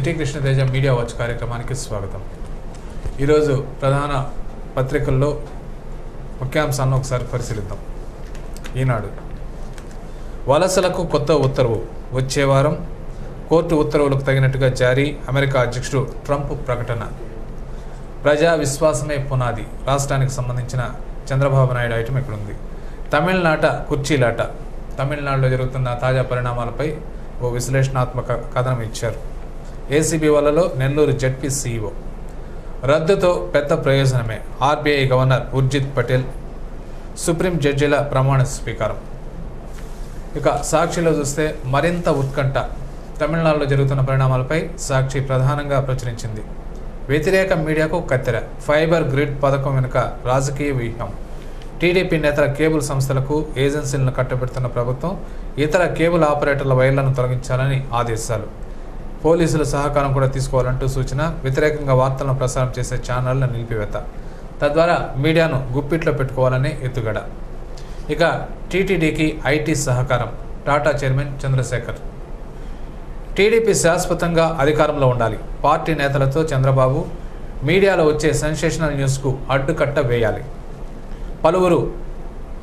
City Krishna Teja media watch కార్యక్రమానికి స్వాగతం. ఈరోజు ప్రధాన పత్రికల్లో ముఖ్యాంశాలను ఒకసారి పరిశీలిద్దాం. ఈనాడు. వలసలకు కొత్త ఉత్తర్వు. వచ్చే వారం కోర్టు ఉత్తర్వులకు తగినట్టుగా జారీ అమెరికా అధ్యక్షుడు ట్రంప్ ప్రకటన. ప్రజా విశ్వాసమే పునాది. రాష్ట్రానికి సంబంధించిన చంద్రబాబు నాయుడు ఐటమ్ ఇక్కడ ఉంది తమిళనాట కుర్చీలాట. తమిళనాడులో జరుగుతున్న తాజా పరిణామాలపై ఓ విశ్లేషణాత్మక కథనం ఇచ్చారు. ఏసీబీ వలలో నెల్లూరు జడ్పీ సీఈఓ. రద్దుతో పెద్ద ప్రయోజనమే. RBI governor Urjit Patel supreme జడ్జిల ప్రమాణ స్వీకారం. ఇక సాక్షిలో చూస్తే మరింత ఉత్కంఠ. తమిళనాడులో జరుగుతున్న పరిణామాలపై సాక్షి ప్రధానంగా ప్రచురించింది. వ్యతిరేక మీడియాకు కత్తెర. ఫైబర్ గ్రిడ్ పథకం వెనుక రాజకీయ వ్యూహం. టీడీపీ నేతల కేబుల్ సంస్థలకు ఏజెన్సీలను కట్టబెడుతున్న ప్రభుత్వం ఇతర కేబుల్ ఆపరేటర్ల వైర్లను తొలగించాలని ఆదేశాలు. పోలీసుల సహకారం కూడా తీసుకోవాలంటూ సూచన వ్యతిరేకంగా వార్తలను ప్రసారం చేసే ఛానళ్ళ నిలిపివేత. తద్వారా మీడియాను గుప్పిట్లో పెట్టుకోవాలని ఎత్తుగడ. ఇక టీటీడీకి ఐటీ సహకారం. టాటా చైర్మన్ చంద్రశేఖర్. టీడీపీ శాశ్వతంగా అధికారంలో ఉండాలి. పార్టీ నేతలతో చంద్రబాబు మీడియాలో వచ్చే సెన్సేషనల్ న్యూస్కు అడ్డుకట్ట వేయాలి. పలువురు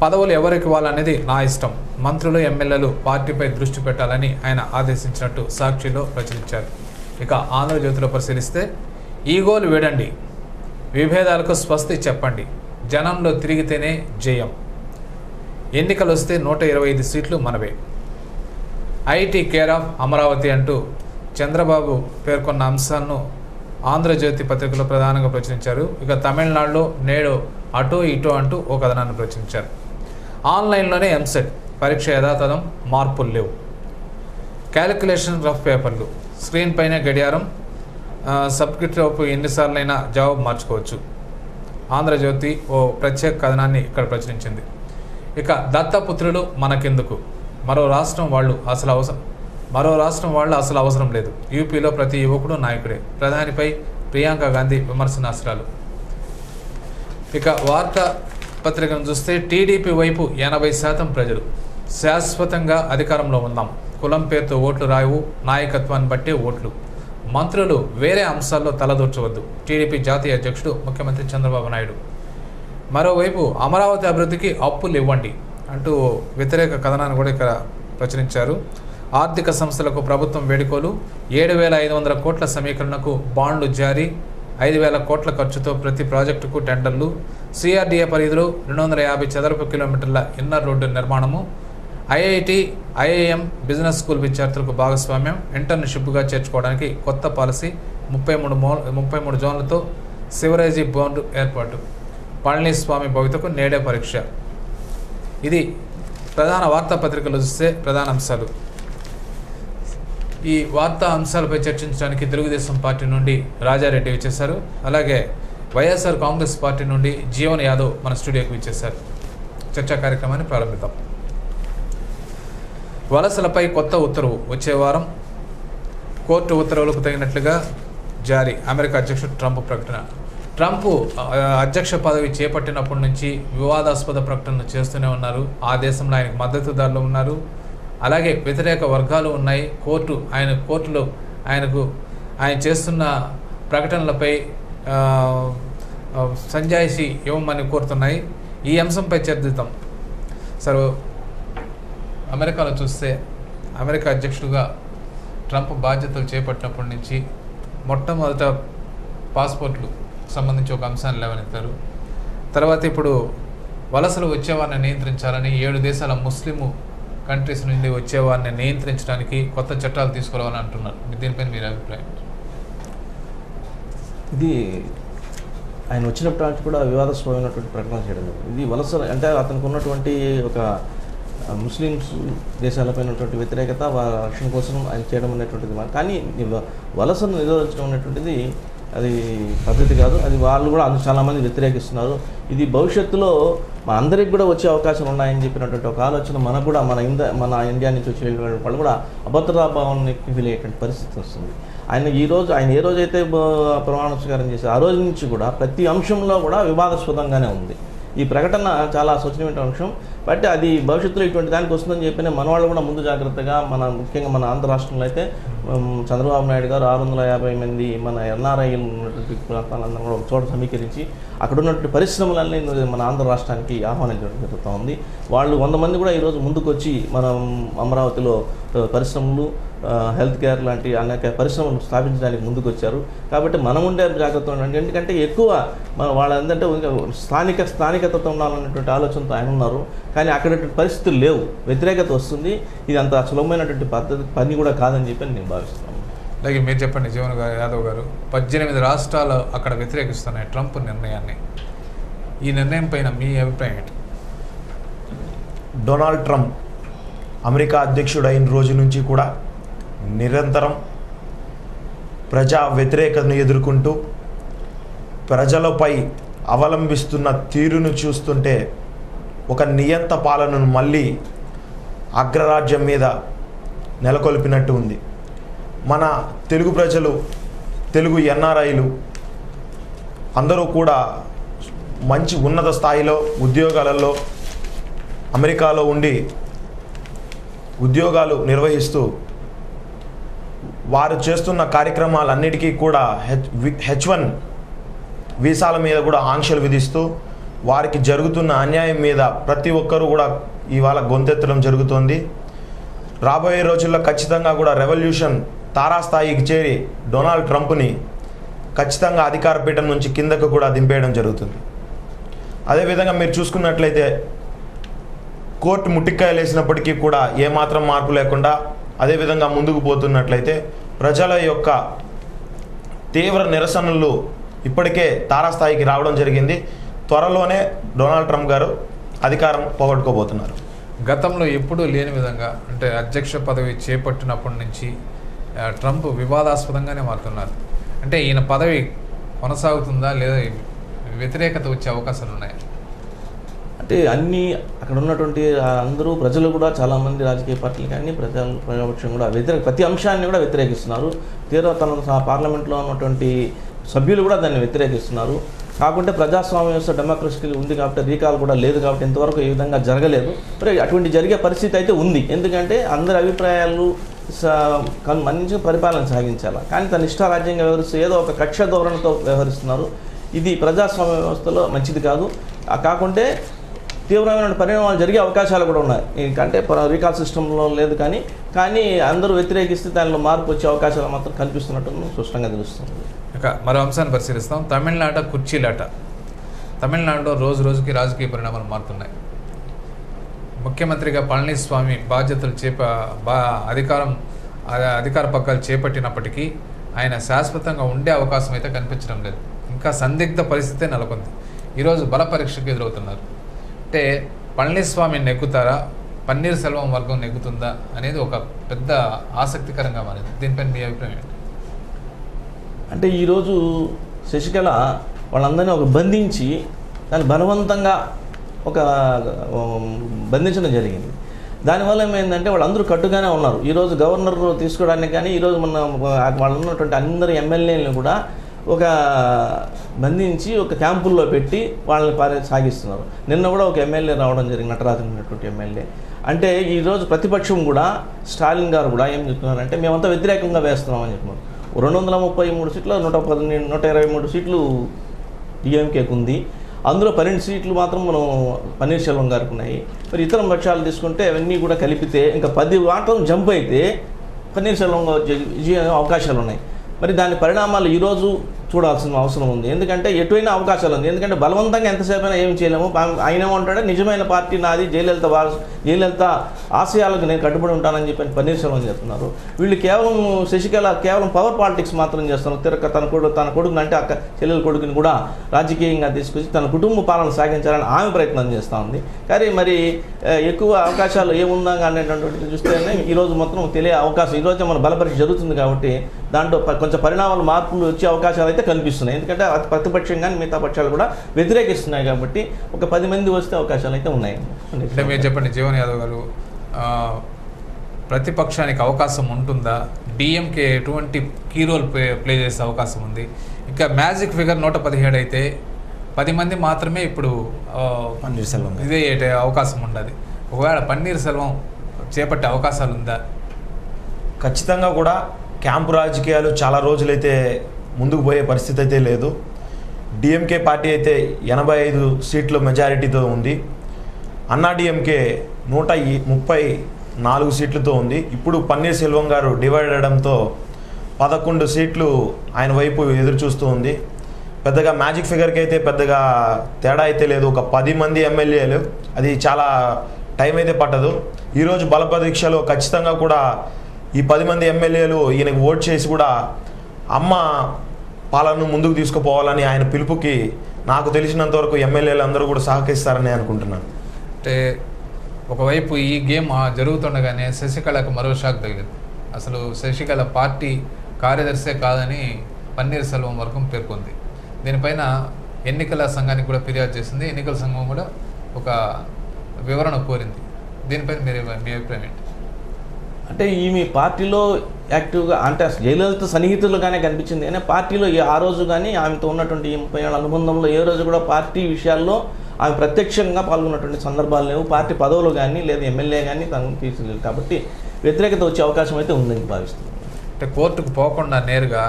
పదవులు ఎవరికి ఇవ్వాలనేది నా ఇష్టం. మంత్రులు ఎమ్మెల్యేలు పార్టీపై దృష్టి పెట్టాలని ఆయన ఆదేశించినట్టు సాక్షిలో ప్రచురించారు. ఇక ఆంధ్రజ్యోతిలో పరిశీలిస్తే ఈగోలు వీడండి. విభేదాలకు స్వస్తి చెప్పండి. జనంలో తిరిగితేనే జయం. ఎన్నికలు వస్తే నూట ఇరవై ఐదు సీట్లు మనవే. ఐటీ కేర్ ఆఫ్ అమరావతి అంటూ చంద్రబాబు పేర్కొన్న అంశాలను ఆంధ్రజ్యోతి పత్రికలో ప్రధానంగా ప్రచురించారు. ఇక తమిళనాడులో నేడు అటో ఇటో అంటూ ఓ కథనాన్ని ప్రచురించారు. ఆన్లైన్లోనే ఎంసెట్ పరీక్ష యథాతథం మార్పులు లేవు. క్యాలిక్యులేషన్ రఫ్ పేపర్లు స్క్రీన్ పైన గడియారం సబ్స్క్రిప్ట్ ఎన్నిసార్లైనా జవాబు మార్చుకోవచ్చు. ఆంధ్రజ్యోతి ఓ ప్రత్యేక కథనాన్ని ఇక్కడ ప్రచురించింది. ఇక దత్తపుత్రులు మనకెందుకు? మరో రాష్ట్రం వాళ్ళు అసలు అవసరం మరో రాష్ట్రం వాళ్ళు అసలు అవసరం లేదు. యూపీలో ప్రతి యువకుడు నాయకుడే ప్రధానిపై ప్రియాంక గాంధీ విమర్శనాస్త్రాలు. ఇక వార్త పత్రికను చూస్తే టీడీపీ వైపు ఎనభై శాతం ప్రజలు. శాశ్వతంగా అధికారంలో ఉన్నాం. కులం పేరుతో ఓట్లు రాయవు నాయకత్వాన్ని బట్టే ఓట్లు. మంత్రులు వేరే అంశాల్లో తలదూర్చవద్దు. టీడీపీ జాతీయ అధ్యక్షుడు ముఖ్యమంత్రి చంద్రబాబు నాయుడు. మరోవైపు అమరావతి అభివృద్ధికి అప్పులు ఇవ్వండి అంటూ వ్యతిరేక కథనాన్ని కూడా ఇక్కడ ప్రచురించారు. ఆర్థిక సంస్థలకు ప్రభుత్వం వేడుకోలు ఏడు వేల ఐదు వందల కోట్ల సమీకరణకు బాండ్లు జారీ ఐదు వేల కోట్ల ఖర్చుతో ప్రతి ప్రాజెక్టుకు టెండర్లు. సిఆర్డీఏ పరిధిలో రెండు వందల యాభై చదరపు కిలోమీటర్ల ఇన్నర్ రోడ్డు నిర్మాణము. ఐఐటి ఐఐఎం బిజినెస్ స్కూల్ విద్యార్థులకు భాగస్వామ్యం ఇంటర్న్షిప్గా చేర్చుకోవడానికి కొత్త పాలసీ ముప్పై మూడు మో ముప్పై మూడు జోన్లతో సివరేజీ బోర్డు ఏర్పాటు. పళనిస్వామి భవితకు నేడే పరీక్ష. ఇది ప్రధాన వార్తాపత్రికలు చూస్తే ప్రధాన అంశాలు ఈ వార్తా అంశాలపై చర్చించడానికి తెలుగుదేశం పార్టీ నుండి రాజారెడ్డి వచ్చేశారు. అలాగే వైఎస్ఆర్ కాంగ్రెస్ పార్టీ నుండి జీవన్ యాదవ్ మన స్టూడియోకి వచ్చేశారు. చర్చా కార్యక్రమాన్ని ప్రారంభిద్దాం. వలసలపై కొత్త ఉత్తర్వు వచ్చే వారం కోర్టు ఉత్తర్వులకు తగినట్లుగా జారీ. అమెరికా అధ్యక్షుడు ట్రంప్ ప్రకటన. ట్రంప్ అధ్యక్ష పదవి చేపట్టినప్పటి నుంచి వివాదాస్పద ప్రకటనలు చేస్తూనే ఉన్నారు. ఆ దేశంలో ఆయనకు మద్దతుదారులు ఉన్నారు. అలాగే వ్యతిరేక వర్గాలు ఉన్నాయి. కోర్టు ఆయన కోర్టులో ఆయనకు ఆయన చేస్తున్న ప్రకటనలపై సంజాయిషి ఇవ్వమని కోరుతున్నాయి. ఈ అంశంపై చర్చిద్దాం. సరే అమెరికాలో చూస్తే అమెరికా అధ్యక్షుడుగా ట్రంప్ బాధ్యతలు చేపట్టినప్పటి నుంచి మొట్టమొదట పాస్పోర్ట్లు సంబంధించి ఒక అంశాన్ని లేవనెత్తారు. తర్వాత ఇప్పుడు వలసలు వచ్చేవారిని నియంత్రించాలని ఏడు దేశాల ముస్లిము కంట్రీస్ నుండి వచ్చే వారిని నియంత్రించడానికి కొత్త చట్టాలు తీసుకురావాలని అంటున్నారు. దీనిపైన మీరు అభిప్రాయం ఇది ఆయన వచ్చినప్పటి నుంచి కూడా వివాదాస్పదమైనటువంటి ప్రకటన చేయడం ఇది వలస అంటే అతనికి ఉన్నటువంటి ఒక ముస్లింస్ ముస్లిమ్స్ ఉన్నటువంటి వ్యతిరేకత వారి రక్షణ కోసం ఆయన చేయడం అనేటువంటిది కానీ వలసను నిరోధించడం అనేటువంటిది అది పద్ధతి కాదు. అది వాళ్ళు కూడా అందుకు చాలామంది వ్యతిరేకిస్తున్నారు. ఇది భవిష్యత్తులో మన అందరికి కూడా వచ్చే అవకాశాలు ఉన్నాయని చెప్పినటువంటి ఒక ఆలోచన మనకు కూడా మన ఇంద మన ఇండియా నుంచి వచ్చే వాళ్ళు కూడా అభద్రతాభావాన్ని ఫీల్ అయ్యేటువంటి పరిస్థితి వస్తుంది. ఆయన ఈ రోజు ఆయన ఏ రోజైతే బ- ప్రమాణ స్వీకారం చేశారు ఆ రోజు నుంచి కూడా ప్రతి అంశంలో కూడా వివాదాస్పదంగానే ఉంది. ఈ ప్రకటన చాలా శోచనీయమైన అంశం. బట్ అది భవిష్యత్తులో ఇటువంటి దానికి వస్తుందని చెప్పిన మన వాళ్ళు కూడా ముందు జాగ్రత్తగా మన ముఖ్యంగా మన ఆంధ్ర రాష్ట్రంలో అయితే చంద్రబాబు నాయుడు గారు ఆరు వందల యాభై మంది మన ఎన్ఆర్ఐలు ఉన్నటువంటి ప్రాంతాలందరూ కూడా ఒక చోట సమీకరించి అక్కడ ఉన్నటువంటి పరిశ్రమలన్నీ మన ఆంధ్ర రాష్ట్రానికి ఆహ్వానించడం జరుగుతూ ఉంది. వాళ్ళు వంద మంది కూడా ఈరోజు ముందుకు వచ్చి మనం అమరావతిలో పరిశ్రమలు హెల్త్ కేర్ లాంటి అనేక పరిశ్రమలు స్థాపించడానికి ముందుకు వచ్చారు కాబట్టి మనం ఉండే జాగ్రత్త ఉండండి. ఎందుకంటే ఎక్కువ మన వాళ్ళందంటే స్థానిక స్థానికతతో ఉండాలనేటువంటి ఆలోచనతో ఆయన ఉన్నారు. కానీ అక్కడ పరిస్థితులు లేవు. వ్యతిరేకత వస్తుంది. ఇది అంత సులభమైనటువంటి పద్ధతి పని కూడా కాదని చెప్పి నేను భావిస్తున్నాను. అలాగే మీరు చెప్పండి జీవన్ గారు యాదవ్ గారు. పద్దెనిమిది రాష్ట్రాలు అక్కడ వ్యతిరేకిస్తున్నాయి ట్రంప్ నిర్ణయాన్ని. ఈ నిర్ణయం పైన మీ అభిప్రాయం ఏంటి? డొనాల్డ్ ట్రంప్ అమెరికా అధ్యక్షుడు అయిన రోజు నుంచి కూడా నిరంతరం ప్రజా వ్యతిరేకతను ఎదుర్కొంటూ ప్రజలపై అవలంబిస్తున్న తీరును చూస్తుంటే ఒక నియంత పాలనను మళ్ళీ అగ్రరాజ్యం మీద నెలకొల్పినట్టు ఉంది. మన తెలుగు ప్రజలు తెలుగు ఎన్ఆర్ఐలు అందరూ కూడా మంచి ఉన్నత స్థాయిలో ఉద్యోగాలలో అమెరికాలో ఉండి ఉద్యోగాలు నిర్వహిస్తూ వారు చేస్తున్న కార్యక్రమాలన్నిటికీ కూడా హెచ్ హెచ్ వన్ వీసాల మీద కూడా ఆంక్షలు విధిస్తూ వారికి జరుగుతున్న అన్యాయం మీద ప్రతి ఒక్కరూ కూడా ఇవాళ గొంతెత్తడం జరుగుతోంది. రాబోయే రోజుల్లో ఖచ్చితంగా కూడా రెవల్యూషన్ తారాస్థాయికి చేరి డొనాల్డ్ ట్రంప్ని ఖచ్చితంగా అధికార పీఠం నుంచి కిందకు కూడా దింపేయడం జరుగుతుంది. అదేవిధంగా మీరు చూసుకున్నట్లయితే కోర్టు ముట్టికాయలు వేసినప్పటికీ కూడా ఏమాత్రం మార్పు లేకుండా అదేవిధంగా ముందుకు పోతున్నట్లయితే ప్రజల యొక్క తీవ్ర నిరసనలు ఇప్పటికే తారాస్థాయికి రావడం జరిగింది. త్వరలోనే డొనాల్డ్ ట్రంప్ గారు అధికారం పోగొట్టుకోబోతున్నారు. గతంలో ఎప్పుడూ లేని విధంగా అంటే అధ్యక్ష పదవి చేపట్టినప్పటి నుంచి ట్రంప్ వివాదాస్పదంగానే మారుతున్నారు. అంటే ఈయన పదవి కొనసాగుతుందా లేదా వ్యతిరేకత వచ్చే అవకాశాలు ఉన్నాయి అంటే అన్ని అక్కడ ఉన్నటువంటి అందరూ ప్రజలు కూడా చాలామంది రాజకీయ పార్టీలు కానీ ప్రజలు ప్రజాపక్షం కూడా వ్యతిరేక ప్రతి అంశాన్ని కూడా వ్యతిరేకిస్తున్నారు. తీవ్ర తన పార్లమెంట్లో ఉన్నటువంటి సభ్యులు కూడా దాన్ని వ్యతిరేకిస్తున్నారు. కాకుంటే ప్రజాస్వామ్య వ్యవస్థ డెమోక్రసీ ఉంది కాబట్టి రీకాల్ కూడా లేదు కాబట్టి ఇంతవరకు ఈ విధంగా జరగలేదు. మరి అటువంటి జరిగే పరిస్థితి అయితే ఉంది. ఎందుకంటే అందరి అభిప్రాయాలు స- కన్- పరిపాలన సాగించాలి. కానీ తన ఇష్టారాజ్యంగా వ్యవహరిస్తూ ఏదో ఒక కక్ష ధోరణితో వ్యవహరిస్తున్నారు. ఇది ప్రజాస్వామ్య వ్యవస్థలో మంచిది కాదు. కాకుంటే తీవ్రమైన పరిణామాలు జరిగే అవకాశాలు కూడా ఉన్నాయి. ఎందుకంటే రీకాల్ సిస్టంలో లేదు కానీ కానీ అందరూ వ్యతిరేకిస్తే దానిలో మార్పు వచ్చే అవకాశాలు మాత్రం కనిపిస్తున్నట్టు స్పష్టంగా తెలుస్తుంది. ఇక మరో అంశాన్ని పరిశీలిస్తాం. తమిళనాట కుర్చీలాట. తమిళనాడులో రోజు రోజుకి రాజకీయ పరిణామాలు మారుతున్నాయి. ముఖ్యమంత్రిగా పళనిస్వామి బాధ్యతలు చేప బా అధికారం అధికార పగ్గాలు చేపట్టినప్పటికీ ఆయన శాశ్వతంగా ఉండే అవకాశం అయితే కనిపించడం లేదు. ఇంకా సందిగ్ధ పరిస్థితే నెలకొంది. ఈరోజు బల పరీక్షకు ఎదురవుతున్నారు. అంటే పళనిస్వామి నెక్కుతారా? పన్నీర్ సెల్వం వర్గం నెగ్గుతుందా అనేది ఒక పెద్ద ఆసక్తికరంగా మారింది. దీనిపైన మీ అభిప్రాయం ఏంటి? అంటే ఈరోజు శశికళ వాళ్ళందరినీ ఒక బంధించి దాన్ని బలవంతంగా ఒక బంధించడం జరిగింది. దానివల్ల ఏమైందంటే వాళ్ళందరూ కట్టుగానే ఉన్నారు. ఈరోజు గవర్నర్ తీసుకోవడానికి కానీ ఈరోజు మన వాళ్ళు ఉన్నటువంటి అందరు ఎమ్మెల్యేలను కూడా ఒక బంధించి ఒక క్యాంపుల్లో పెట్టి వాళ్ళని పారే సాగిస్తున్నారు. నిన్న కూడా ఒక ఎమ్మెల్యే రావడం జరిగింది నటరాజన్ ఉన్నటువంటి ఎమ్మెల్యే. అంటే ఈరోజు ప్రతిపక్షం కూడా స్టాలిన్ గారు కూడా ఏం చెప్తున్నారంటే మేమంతా వ్యతిరేకంగా వేస్తున్నామని చెప్తున్నారు. రెండు వందల ముప్పై మూడు సీట్లు నూట పదిహేను నూట ఇరవై మూడు సీట్లు డిఎంకేకి ఉంది. అందులో పన్నెండు సీట్లు మాత్రం మనం పన్నీర్సెల్వం గారికి ఉన్నాయి. మరి ఇతర పక్షాలు తీసుకుంటే అవన్నీ కూడా కలిపితే ఇంకా పది మాత్రం జంప్ అయితే పన్నీర్సెల్వం గారు విజయ అవకాశాలు ఉన్నాయి. మరి దాని పరిణామాలు ఈరోజు చూడాల్సిన అవసరం ఉంది. ఎందుకంటే ఎటువైనా అవకాశాలు ఉంది. ఎందుకంటే బలవంతంగా ఎంతసేపు అయినా ఏం చేయలేము ఆయన ఏమంటాడే నిజమైన పార్టీ నాది జయలలిత వారసు జయలలిత ఆశయాలకు నేను కట్టుబడి ఉంటానని చెప్పి పన్నీర్సెల్వం చెప్తున్నారు వీళ్ళు కేవలం శశికళ కేవలం పవర్ పాలిటిక్స్ మాత్రం చేస్తున్నారు. తిరక తన కొడుకు తన కొడుకుని అంటే అక్క చెల్లెల కొడుకుని కూడా రాజకీయంగా తీసుకొచ్చి తన కుటుంబ పాలన సాగించాలని ఆమె ప్రయత్నం చేస్తూ ఉంది. కానీ మరి ఎక్కువ అవకాశాలు ఏముందా అనేటటువంటిది చూస్తేనే ఈరోజు మొత్తం తెలియ అవకాశం ఈరోజు మన బలపరీక్ష జరుగుతుంది కాబట్టి దాంట్లో కొంచెం పరిణామాలు మార్పులు వచ్చే అవకాశాలు అయితే కనిపిస్తున్నాయి. ఎందుకంటే అతి ప్రతిపక్షం కానీ మిగతా పక్షాలు కూడా వ్యతిరేకిస్తున్నాయి కాబట్టి ఒక పది మంది వస్తే అవకాశాలు అయితే ఉన్నాయి. అంటే మీరు చెప్పండి జీవన్ యాదవ్ గారు ఆ, ప్రతిపక్షానికి అవకాశం ఉంటుందా? డిఎంకే ఎటువంటి కీ రోల్ ప్లే ప్లే చేసే అవకాశం ఉంది? ఇంకా మ్యాజిక్ ఫిగర్ నూట పదిహేడు అయితే పది మంది మాత్రమే ఇప్పుడు పన్నీర్ సెల్వం. ఇదే ఏటే అవకాశం ఉండదు. ఒకవేళ పన్నీర్ సెల్వం చేపట్టే అవకాశాలు ఉందా? ఖచ్చితంగా కూడా క్యాంపు రాజకీయాలు చాలా రోజులైతే ముందుకు పోయే పరిస్థితి అయితే లేదు. డిఎంకే పార్టీ అయితే ఎనభై ఐదు సీట్ల మెజారిటీతో ఉంది. అన్నాడిఎంకే నూట ముప్పై నాలుగు సీట్లతో ఉంది. ఇప్పుడు పన్నీర్ సెల్వం గారు డివైడ్ అవడంతో పదకొండు సీట్లు ఆయన వైపు ఎదురు చూస్తూ ఉంది. పెద్దగా మ్యాజిక్ ఫిగర్కి అయితే పెద్దగా తేడా అయితే లేదు. ఒక పది మంది ఎమ్మెల్యేలు. అది చాలా టైం అయితే పట్టదు. ఈరోజు బలపరీక్షలో ఖచ్చితంగా కూడా ఈ పది మంది ఎమ్మెల్యేలు ఈయనకు ఓట్ చేసి కూడా అమ్మ పాలనను ముందుకు తీసుకుపోవాలని ఆయన పిలుపుకి నాకు తెలిసినంత వరకు ఎమ్మెల్యేలు అందరూ కూడా సహకరిస్తారని అనుకుంటున్నాను. అంటే ఒకవైపు ఈ గేమ్ జరుగుతుండగానే శశికళకు మరో షాక్ తగిలింది. అసలు శశికళ పార్టీ కార్యదర్శే కాదని పన్నీర్ సెల్వం వర్గం పేర్కొంది. దీనిపైన ఎన్నికల సంఘానికి కూడా ఫిర్యాదు చేసింది. ఎన్నికల సంఘం కూడా ఒక వివరణ కోరింది. దీనిపైన మీరు మీ అభిప్రాయం ఏంటి? అంటే ఈమె పార్టీలో యాక్టివ్గా అంటే జయలలిత సన్నిహితులుగానే కనిపించింది. కానీ పార్టీలో ఆ రోజు కానీ ఆమెతో ఉన్నటువంటి ముప్పై ఏళ్ళ అనుబంధంలో ఏ రోజు కూడా పార్టీ విషయాల్లో ఆమె ప్రత్యక్షంగా పాల్గొన్నటువంటి సందర్భాలు లేవు. పార్టీ పదవులు కానీ లేదా ఎమ్మెల్యే కానీ తను తీసుకెళ్ళి కాబట్టి వ్యతిరేకత వచ్చే అవకాశం అయితే ఉందని భావిస్తున్నాను. అంటే కోర్టుకు పోకుండా నేరుగా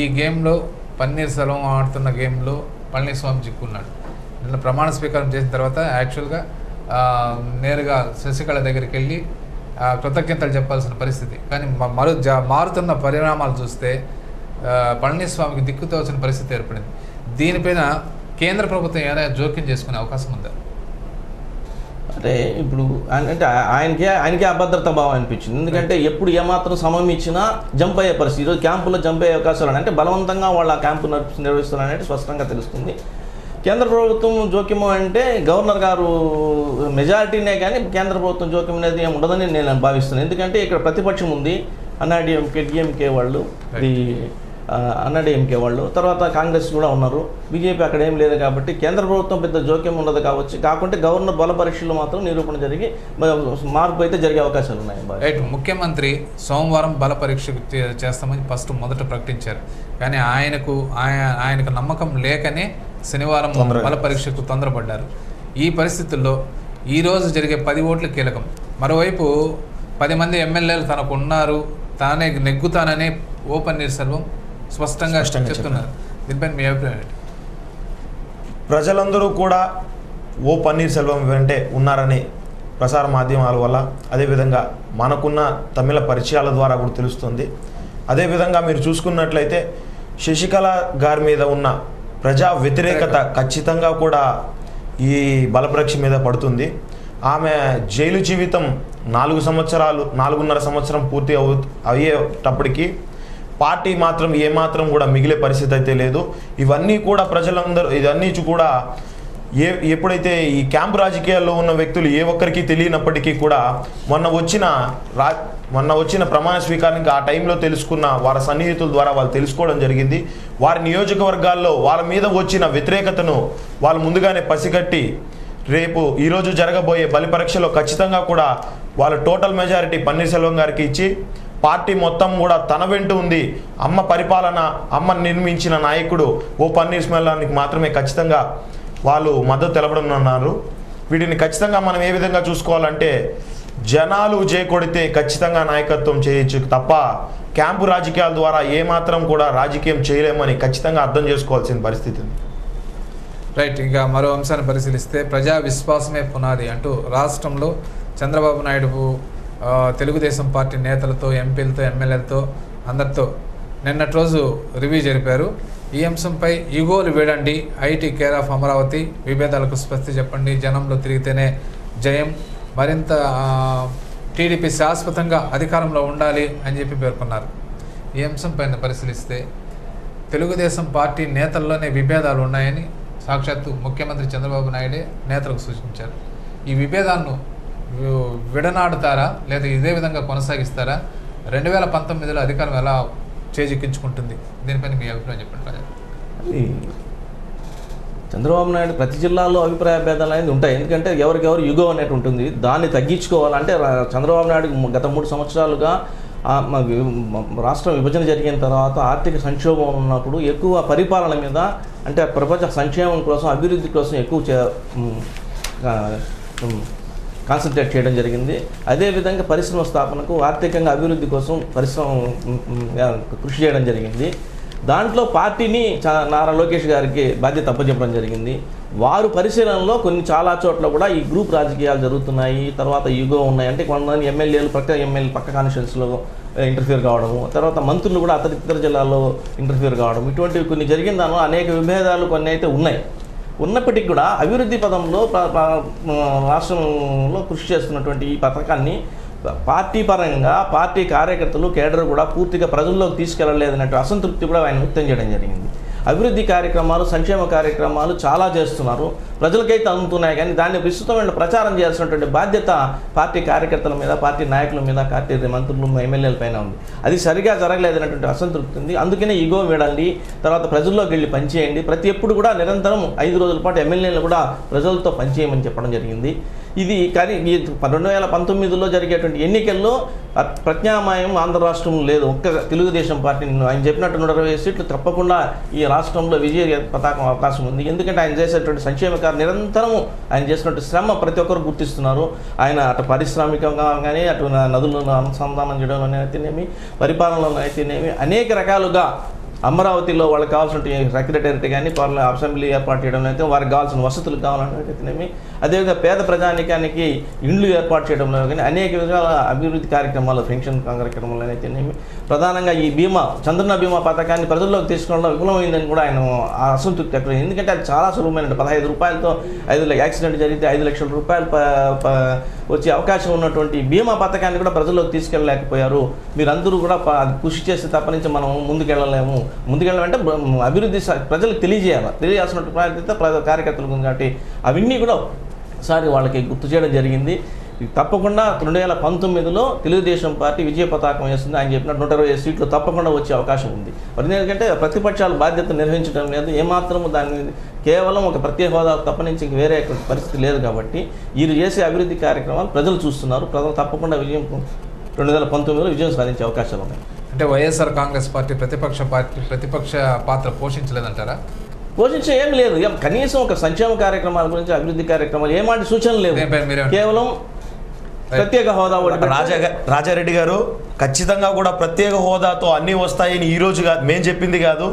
ఈ గేమ్లో పన్నీర్ సెల్వం ఆడుతున్న గేమ్లో పళనిస్వామి చిక్కున్నాడు. నిన్న ప్రమాణ స్వీకారం చేసిన తర్వాత యాక్చువల్గా నేరుగా శశికళ దగ్గరికి వెళ్ళి కృతజ్ఞతలు చెప్పాల్సిన పరిస్థితి. కానీ మరో జా మారుతున్న పరిణామాలు చూస్తే పళనిస్వామికి దిక్కుతోచిన పరిస్థితి ఏర్పడింది. దీనిపైన కేంద్ర ప్రభుత్వం ఏదైనా జోక్యం చేసుకునే అవకాశం ఉందా? అంటే ఇప్పుడు అంటే ఆయనకే ఆయనకే అభద్రత భావం అనిపించింది. ఎందుకంటే ఎప్పుడు ఏమాత్రం సమయం ఇచ్చినా జంప్ అయ్యే పరిస్థితి. ఈరోజు క్యాంపులో జంప్ అయ్యే అవకాశాలు. అంటే బలవంతంగా వాళ్ళు ఆ క్యాంపు నడిపి నిర్వహిస్తున్నారనేది స్పష్టంగా తెలుస్తుంది. కేంద్ర ప్రభుత్వం జోక్యము అంటే గవర్నర్ గారు మెజారిటీనే కానీ కేంద్ర ప్రభుత్వం జోక్యం అనేది ఏమి ఉండదని నేను భావిస్తున్నాను. ఎందుకంటే ఇక్కడ ప్రతిపక్షం ఉంది. అన్నాడీఎంకే డిఎంకే వాళ్ళు ఇది అన్నాడీఎంకే వాళ్ళు. తర్వాత కాంగ్రెస్ కూడా ఉన్నారు. బీజేపీ అక్కడ ఏం లేదు కాబట్టి కేంద్ర ప్రభుత్వం పెద్ద జోక్యం ఉండదు కావచ్చు. కాకుంటే గవర్నర్ బల పరీక్షలు మాత్రం నిరూపణ జరిగి మార్పు అయితే జరిగే అవకాశాలు ఉన్నాయి. రైట్. ముఖ్యమంత్రి సోమవారం బల పరీక్ష చేస్తామని ఫస్ట్ మొదట ప్రకటించారు. కానీ ఆయనకు ఆయన ఆయనకు నమ్మకం లేకనే శనివారం. బల పరీక్షకు తొందరపడ్డారు. ఈ పరిస్థితుల్లో ఈ రోజు జరిగే పది ఓట్లు కీలకం. మరోవైపు పది మంది ఎమ్మెల్యేలు తనకు ఉన్నారు తానే నెగ్గుతాననే ఓ పన్నీర్ సెల్వం స్పష్టంగా స్పష్టంగా చెప్తున్నారు. దీనిపైన మీ అభిప్రాయం ఏంటి? ప్రజలందరూ కూడా ఓ పన్నీర్ సెల్వం వెంటే ఉన్నారని ప్రసార మాధ్యమాల వల్ల అదేవిధంగా మనకున్న తమిళ పరిచయాల ద్వారా కూడా తెలుస్తుంది. అదేవిధంగా మీరు చూసుకున్నట్లయితే శశికళ గారి మీద ఉన్న ప్రజా వ్యతిరేకత ఖచ్చితంగా కూడా ఈ బలపరీక్ష మీద పడుతుంది. ఆమె జైలు జీవితం నాలుగు సంవత్సరాలు నాలుగున్నర సంవత్సరం పూర్తి అవు అయ్యేటప్పటికీ పార్టీ మాత్రం ఏమాత్రం కూడా మిగిలే పరిస్థితి అయితే లేదు. ఇవన్నీ కూడా ప్రజలందరూ ఇవన్నీ కూడా ఏ ఎప్పుడైతే ఈ క్యాంప్ రాజకీయాల్లో ఉన్న వ్యక్తులు ఏ ఒక్కరికి తెలియనప్పటికీ కూడా మొన్న వచ్చిన రా మొన్న వచ్చిన ప్రమాణ స్వీకారానికి ఆ టైంలో తెలుసుకున్న వారి సన్నిహితుల ద్వారా వాళ్ళు తెలుసుకోవడం జరిగింది. వారి నియోజకవర్గాల్లో వాళ్ళ మీద వచ్చిన వ్యతిరేకతను వాళ్ళు ముందుగానే పసిగట్టి రేపు ఈరోజు జరగబోయే బలి పరీక్షలో ఖచ్చితంగా కూడా వాళ్ళ టోటల్ మెజారిటీ పన్నీర్సెల్వం గారికి ఇచ్చి పార్టీ మొత్తం కూడా తన వెంట ఉంది. అమ్మ పరిపాలన అమ్మ నిర్మించిన నాయకుడు ఓ పన్నీర్సెల్వానికి మాత్రమే ఖచ్చితంగా వాళ్ళు మద్దతు తెలపడనున్నారు వీటిని ఖచ్చితంగా మనం ఏ విధంగా చూసుకోవాలంటే జనాలు చేకొడితే ఖచ్చితంగా నాయకత్వం చేయొచ్చు తప్ప క్యాంపు రాజకీయాల ద్వారా ఏమాత్రం కూడా రాజకీయం చేయలేమని ఖచ్చితంగా అర్థం చేసుకోవాల్సిన పరిస్థితి ఉంది. రైట్ ఇక మరో అంశాన్ని పరిశీలిస్తే ప్రజా విశ్వాసమే పునాది అంటూ రాష్ట్రంలో చంద్రబాబు నాయుడు తెలుగుదేశం పార్టీ నేతలతో ఎంపీలతో ఎమ్మెల్యేలతో అందరితో నిన్నటి రోజు రివ్యూ జరిపారు. ఈ అంశంపై ఈగోలు వీడండి. ఐటీ కేర్ ఆఫ్ అమరావతి విభేదాలకు స్పష్టి చెప్పండి. జనంలో తిరిగితేనే జయం. మరింత టీడీపీ శాశ్వతంగా అధికారంలో ఉండాలి అని చెప్పి పేర్కొన్నారు. ఈ అంశంపైన పరిశీలిస్తే తెలుగుదేశం పార్టీ నేతల్లోనే విభేదాలు ఉన్నాయని సాక్షాత్తు ముఖ్యమంత్రి చంద్రబాబు నాయుడే నేతలకు సూచించారు. ఈ విభేదాలను విడనాడుతారా? లేదా ఇదే విధంగా కొనసాగిస్తారా? రెండు వేల పంతొమ్మిదిలో అధికారం ఎలా చేజిక్కించుకుంటుంది. దీనిపైన మీ అభిప్రాయం చెప్పండి అది చంద్రబాబు నాయుడు ప్రతి జిల్లాలో అభిప్రాయ భేదాలు అనేది ఉంటాయి. ఎందుకంటే ఎవరికెవరు యుగో అనేది ఉంటుంది. దాన్ని తగ్గించుకోవాలంటే చంద్రబాబు నాయుడు గత మూడు సంవత్సరాలుగా రాష్ట్రం విభజన జరిగిన తర్వాత ఆర్థిక సంక్షోభం ఉన్నప్పుడు ఎక్కువ పరిపాలన మీద అంటే ప్రపంచ సంక్షేమం కోసం అభివృద్ధి కోసం ఎక్కువ చే- కాన్సన్ట్రేట్ చేయడం జరిగింది. అదేవిధంగా పరిశ్రమ స్థాపనకు ఆర్థికంగా అభివృద్ధి కోసం పరిశ్రమ కృషి చేయడం జరిగింది. దాంట్లో పార్టీని చా- నారా లోకేష్ గారికి బాధ్యత అప్పచెప్పడం జరిగింది. వారు పరిశీలనలో కొన్ని చాలా చోట్ల కూడా ఈ గ్రూప్ రాజకీయాలు జరుగుతున్నాయి. తర్వాత యుగో ఉన్నాయి. అంటే కొంతమంది ఎమ్మెల్యేలు పక్క ఎమ్మెల్యే పక్క కాన్స్టిట్యూన్స్లో ఇంటర్ఫియర్ కావడము. తర్వాత మంత్రులు కూడా అతని ఇతర జిల్లాల్లో ఇంటర్ఫియర్ కావడం ఇటువంటివి కొన్ని జరిగిన దానిలో అనేక విభేదాలు కొన్ని అయితే ఉన్నాయి. ఉన్నప్పటికీ కూడా అభివృద్ధి పదంలో రాష్ట్రంలో కృషి చేస్తున్నటువంటి ఈ పథకాన్ని పార్టీ పరంగా పార్టీ కార్యకర్తలు కేడర్ కూడా పూర్తిగా ప్రజల్లోకి తీసుకెళ్ళలేదన్నట్టు అసంతృప్తి కూడా ఆయన వ్యక్తం చేయడం జరిగింది. అభివృద్ధి కార్యక్రమాలు సంక్షేమ కార్యక్రమాలు చాలా చేస్తున్నారు. ప్రజలకైతే అందుతున్నాయి కానీ దాన్ని విస్తృతమైన ప్రచారం చేయాల్సినటువంటి బాధ్యత పార్టీ కార్యకర్తల మీద పార్టీ నాయకుల మీద పార్టీ మంత్రులు ఎమ్మెల్యేల పైన ఉంది. అది సరిగా జరగలేదన్నటువంటి అసంతృప్తి ఉంది. అందుకనే ఈగో వీడండి తర్వాత ప్రజల్లోకి వెళ్ళి పనిచేయండి. ప్రతి ఎప్పుడు కూడా నిరంతరం ఐదు రోజుల పాటు ఎమ్మెల్యేలు కూడా ప్రజలతో పనిచేయమని చెప్పడం జరిగింది. ఇది కానీ ఈ రెండు వేల పంతొమ్మిదిలో జరిగేటువంటి ఎన్నికల్లో ప్ర- ప్రత్యామ్నాయం ఆంధ్ర రాష్ట్రంలో లేదు. ఒక్క తెలుగుదేశం పార్టీ ఆయన చెప్పినట్టు నూట ఇరవై సీట్లు తప్పకుండా ఈ రాష్ట్రంలో విజయ పతాకం అవకాశం ఉంది. ఎందుకంటే ఆయన చేసేటువంటి సంక్షేమ కార్య నిరంతరం ఆయన చేసినటువంటి శ్రమ ప్రతి ఒక్కరు గుర్తిస్తున్నారు. ఆయన అటు పారిశ్రామికంగా కానీ అటు నదులను అనుసంధానం చేయడంలో అయితేనేమి పరిపాలనలో అయితేనేమి అనేక రకాలుగా అమరావతిలో వాళ్ళకి కావాల్సిన సెక్రటేరియట్ కానీ పార్ల అసెంబ్లీ ఏర్పాటు చేయడం అయితే వారికి కావాల్సిన వసతులు కావాలనేది అదేవిధంగా పేద ప్రజానికానికి ఇండ్లు ఏర్పాటు చేయడంలో కానీ అనేక విధాల అభివృద్ధి కార్యక్రమాలు పెన్షన్ కార్యక్రమాలు అయితేనేమి ప్రధానంగా ఈ బీమా చంద్రన బీమా పథకాన్ని ప్రజల్లోకి తీసుకోవడంలో విఫలమైందని కూడా ఆయన ఆ అసంతృప్తి అక్కడ ఎందుకంటే అది చాలా సులభమైన పదహైదు రూపాయలతో ఐదు యాక్సిడెంట్ జరిగితే ఐదు లక్షల రూపాయలు ప- వచ్చే అవకాశం ఉన్నటువంటి బీమా పథకాన్ని కూడా ప్రజల్లోకి తీసుకెళ్ళలేకపోయారు. మీరందరూ కూడా అది కృషి చేస్తే తప్పనించి మనం ముందుకెళ్ళలేము. ముందుకెళ్ళాలంటే అభివృద్ధి ప్రజలకు తెలియజేయాలి తెలియజేయాల్సిన బాధ్యత కార్యకర్తలకు ఉంది కాబట్టి అవన్నీ కూడా ఒకసారి వాళ్ళకి గుర్తు చేయడం జరిగింది. ఇది తప్పకుండా రెండు వేల పంతొమ్మిదిలో తెలుగుదేశం పార్టీ విజయ పతాకం వేస్తుంది ఆయన చెప్పినట్టు నూట ఇరవై సీట్లు తప్పకుండా వచ్చే అవకాశం ఉంది. మరి ఎందుకంటే ప్రతిపక్షాల బాధ్యత నిర్వహించడం లేదు. ఏమాత్రము దాని కేవలం ఒక ప్రత్యేక హోదా తప్ప నుంచి వేరే పరిస్థితి లేదు కాబట్టి వీరు చేసే అభివృద్ధి కార్యక్రమాలు ప్రజలు చూస్తున్నారు. ప్రజలు తప్పకుండా విజయం రెండు వేల పంతొమ్మిదిలో విజయం సాధించే అవకాశాలు ఉన్నాయి. అంటే వైఎస్ఆర్ కాంగ్రెస్ పార్టీ ప్రతిపక్ష పార్టీ ప్రతిపక్ష పాత్ర పోషించలేదంటారా? పోషించే ఏం లేదు. కనీసం ఒక సంక్షేమ కార్యక్రమాల గురించి అభివృద్ధి కార్యక్రమాలు ఏమాటి సూచనలు లేవు? కేవలం ప్రత్యేక హోదా రాజా రాజారెడ్డి గారు ఖచ్చితంగా కూడా ప్రత్యేక హోదాతో అన్నీ వస్తాయని ఈ రోజు కాదు మేము చెప్పింది కాదు.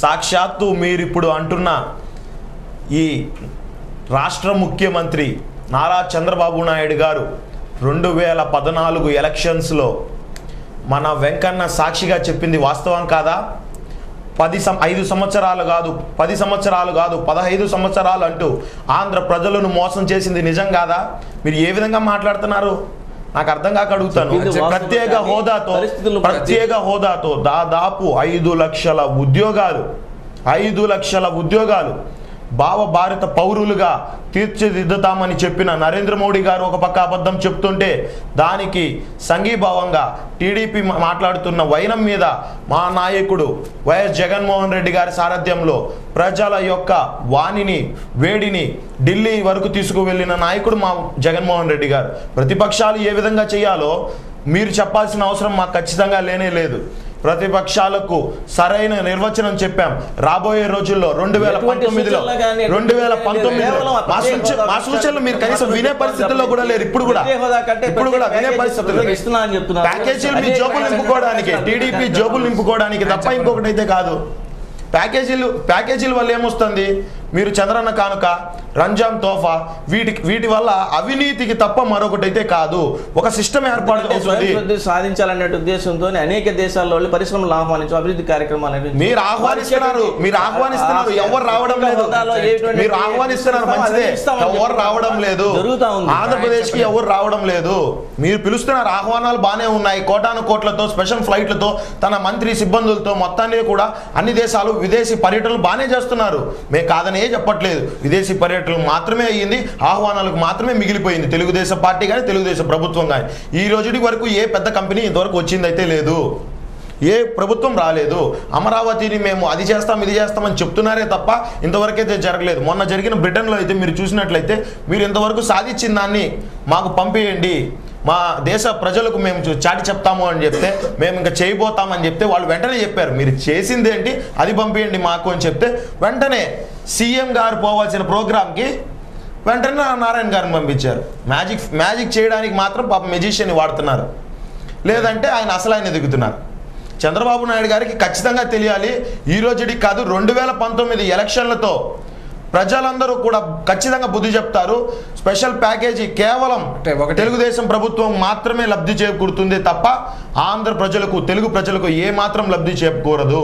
సాక్షాత్తు మీరు ఇప్పుడు అంటున్న ఈ రాష్ట్ర ముఖ్యమంత్రి నారా చంద్రబాబు నాయుడు గారు రెండు వేల పద్నాలుగు ఎలక్షన్స్లో మన వెంకన్న సాక్షిగా చెప్పింది వాస్తవం కాదా? పది సం ఐదు సంవత్సరాలు కాదు పది సంవత్సరాలు కాదు పదహైదు సంవత్సరాలు అంటూ ఆంధ్ర ప్రజలను మోసం చేసింది నిజం కాదా? మీరు ఏ విధంగా మాట్లాడుతున్నారు? నాకు అర్థం కాక అడుగుతాను. ప్రత్యేక హోదాతో ప్రత్యేక హోదాతో దాదాపు ఐదు లక్షల ఉద్యోగాలు ఐదు లక్షల ఉద్యోగాలు భావ భారత పౌరులుగా తీర్చిదిద్దుతామని చెప్పిన నరేంద్ర మోడీ గారు ఒక పక్క అబద్ధం చెప్తుంటే దానికి సంఘీభావంగా టీడీపీ మాట్లాడుతున్న వైనం మీద మా నాయకుడు వైఎస్ జగన్మోహన్ రెడ్డి గారి సారథ్యంలో ప్రజల యొక్క వాణిని వేడిని ఢిల్లీ వరకు తీసుకువెళ్ళిన నాయకుడు మా జగన్మోహన్ రెడ్డి గారు. ప్రతిపక్షాలు ఏ విధంగా చేయాలో మీరు చెప్పాల్సిన అవసరం మాకు ఖచ్చితంగా లేనే లేదు. ప్రతిపక్షాలకు సరైన నిర్వచనం చెప్పాం. రాబోయే రోజుల్లో రెండు వేల పంతొమ్మిదిలో రెండు వేల పంతొమ్మిదిలో కేవలం మా సూచనలు మీరు కనీసం వినే పరిస్థితుల్లో కూడా లేరు. ఇప్పుడు కూడా ఇప్పుడు కూడా వినే చెప్తున్నారు. ప్యాకేజీలు మీ జోబులు నింపుకోవడానికి టీడీపీ జోబులు నింపుకోవడానికి తప్ప ఇంకొకటి అయితే కాదు. ప్యాకేజీలు ప్యాకేజీల వల్ల ఏమొస్తుంది? మీరు చంద్రన్న కానుక రంజాన్ తోఫా వీటి వీటి వల్ల అవినీతికి తప్ప మరొకటి అయితే కాదు. ఒక సిస్టమ్ ఏర్పాటు అంటే అవుతుంది. స్వయం వృద్ధి సాధించాలనే ఉద్దేశంతో అనేక దేశాల్లో పరిశ్రమలు ఆహ్వానించు అభివృద్ధి కార్యక్రమాలు. మీరు ఆహ్వానిస్తున్నారు. మీరు ఆహ్వానిస్తున్నారు. ఎవరు రావడం లేదు. మీరు ఆహ్వానిస్తున్నారు. మంచిదే. ఎవరు. రావడం లేదు. ఆంధ్రప్రదేశ్కి ఎవరు రావడం లేదు. మీరు పిలుస్తున్నారు. ఆహ్వానాలు బాగానే ఉన్నాయి. కోటాను కోట్లతో స్పెషల్ ఫ్లైట్లతో తన మంత్రి సిబ్బందులతో మొత్తాన్ని కూడా అన్ని దేశాలు విదేశీ పర్యటనలు బాగానే చేస్తున్నారు. మేము కాదనే చెప్పట్లేదు. విదేశీ పర్యటనలు మాత్రమే అయ్యింది ఆహ్వానాలకు మాత్రమే మిగిలిపోయింది. తెలుగుదేశం పార్టీ కానీ తెలుగుదేశం ప్రభుత్వం కానీ ఈ రోజుటి వరకు ఏ పెద్ద కంపెనీ ఇంతవరకు వచ్చిందైతే లేదు. ఏ ప్రభుత్వం రాలేదు. అమరావతిని మేము అది చేస్తాం ఇది చేస్తామని చెప్తున్నారే తప్ప ఇంతవరకైతే జరగలేదు. మొన్న జరిగిన బ్రిటన్లో అయితే మీరు చూసినట్లయితే మీరు ఇంతవరకు సాధించిన దాన్ని మాకు పంపేయండి. మా దేశ ప్రజలకు మేము చూ- చాటి చెప్తాము అని చెప్తే మేము ఇంకా చేయబోతామని చెప్తే వాళ్ళు వెంటనే చెప్పారు. మీరు చేసింది ఏంటి? అది పంపించండి మాకు అని చెప్తే వెంటనే సీఎం గారు పోవాల్సిన ప్రోగ్రామ్కి వెంటనే నారాయణ గారిని పంపించారు. మ్యాజిక్ మ్యాజిక్ చేయడానికి మాత్రం పాప మెజిషియన్ని వాడుతున్నారు. లేదంటే ఆయన అసలు ఆయన దిగుతున్నారు చంద్రబాబు నాయుడు గారికి ఖచ్చితంగా తెలియాలి ఈ రోజుకి కాదు రెండు వేల పంతొమ్మిది ఎలక్షన్లతో ప్రజలందరూ కూడా ఖచ్చితంగా బుద్ధి చెప్తారు. స్పెషల్ ప్యాకేజీ కేవలం తెలుగుదేశం ప్రభుత్వం మాత్రమే లబ్ధి చేకూరుతుంది తప్ప ఆంధ్ర ప్రజలకు తెలుగు ప్రజలకు ఏ మాత్రం లబ్ధి చేకూరదు.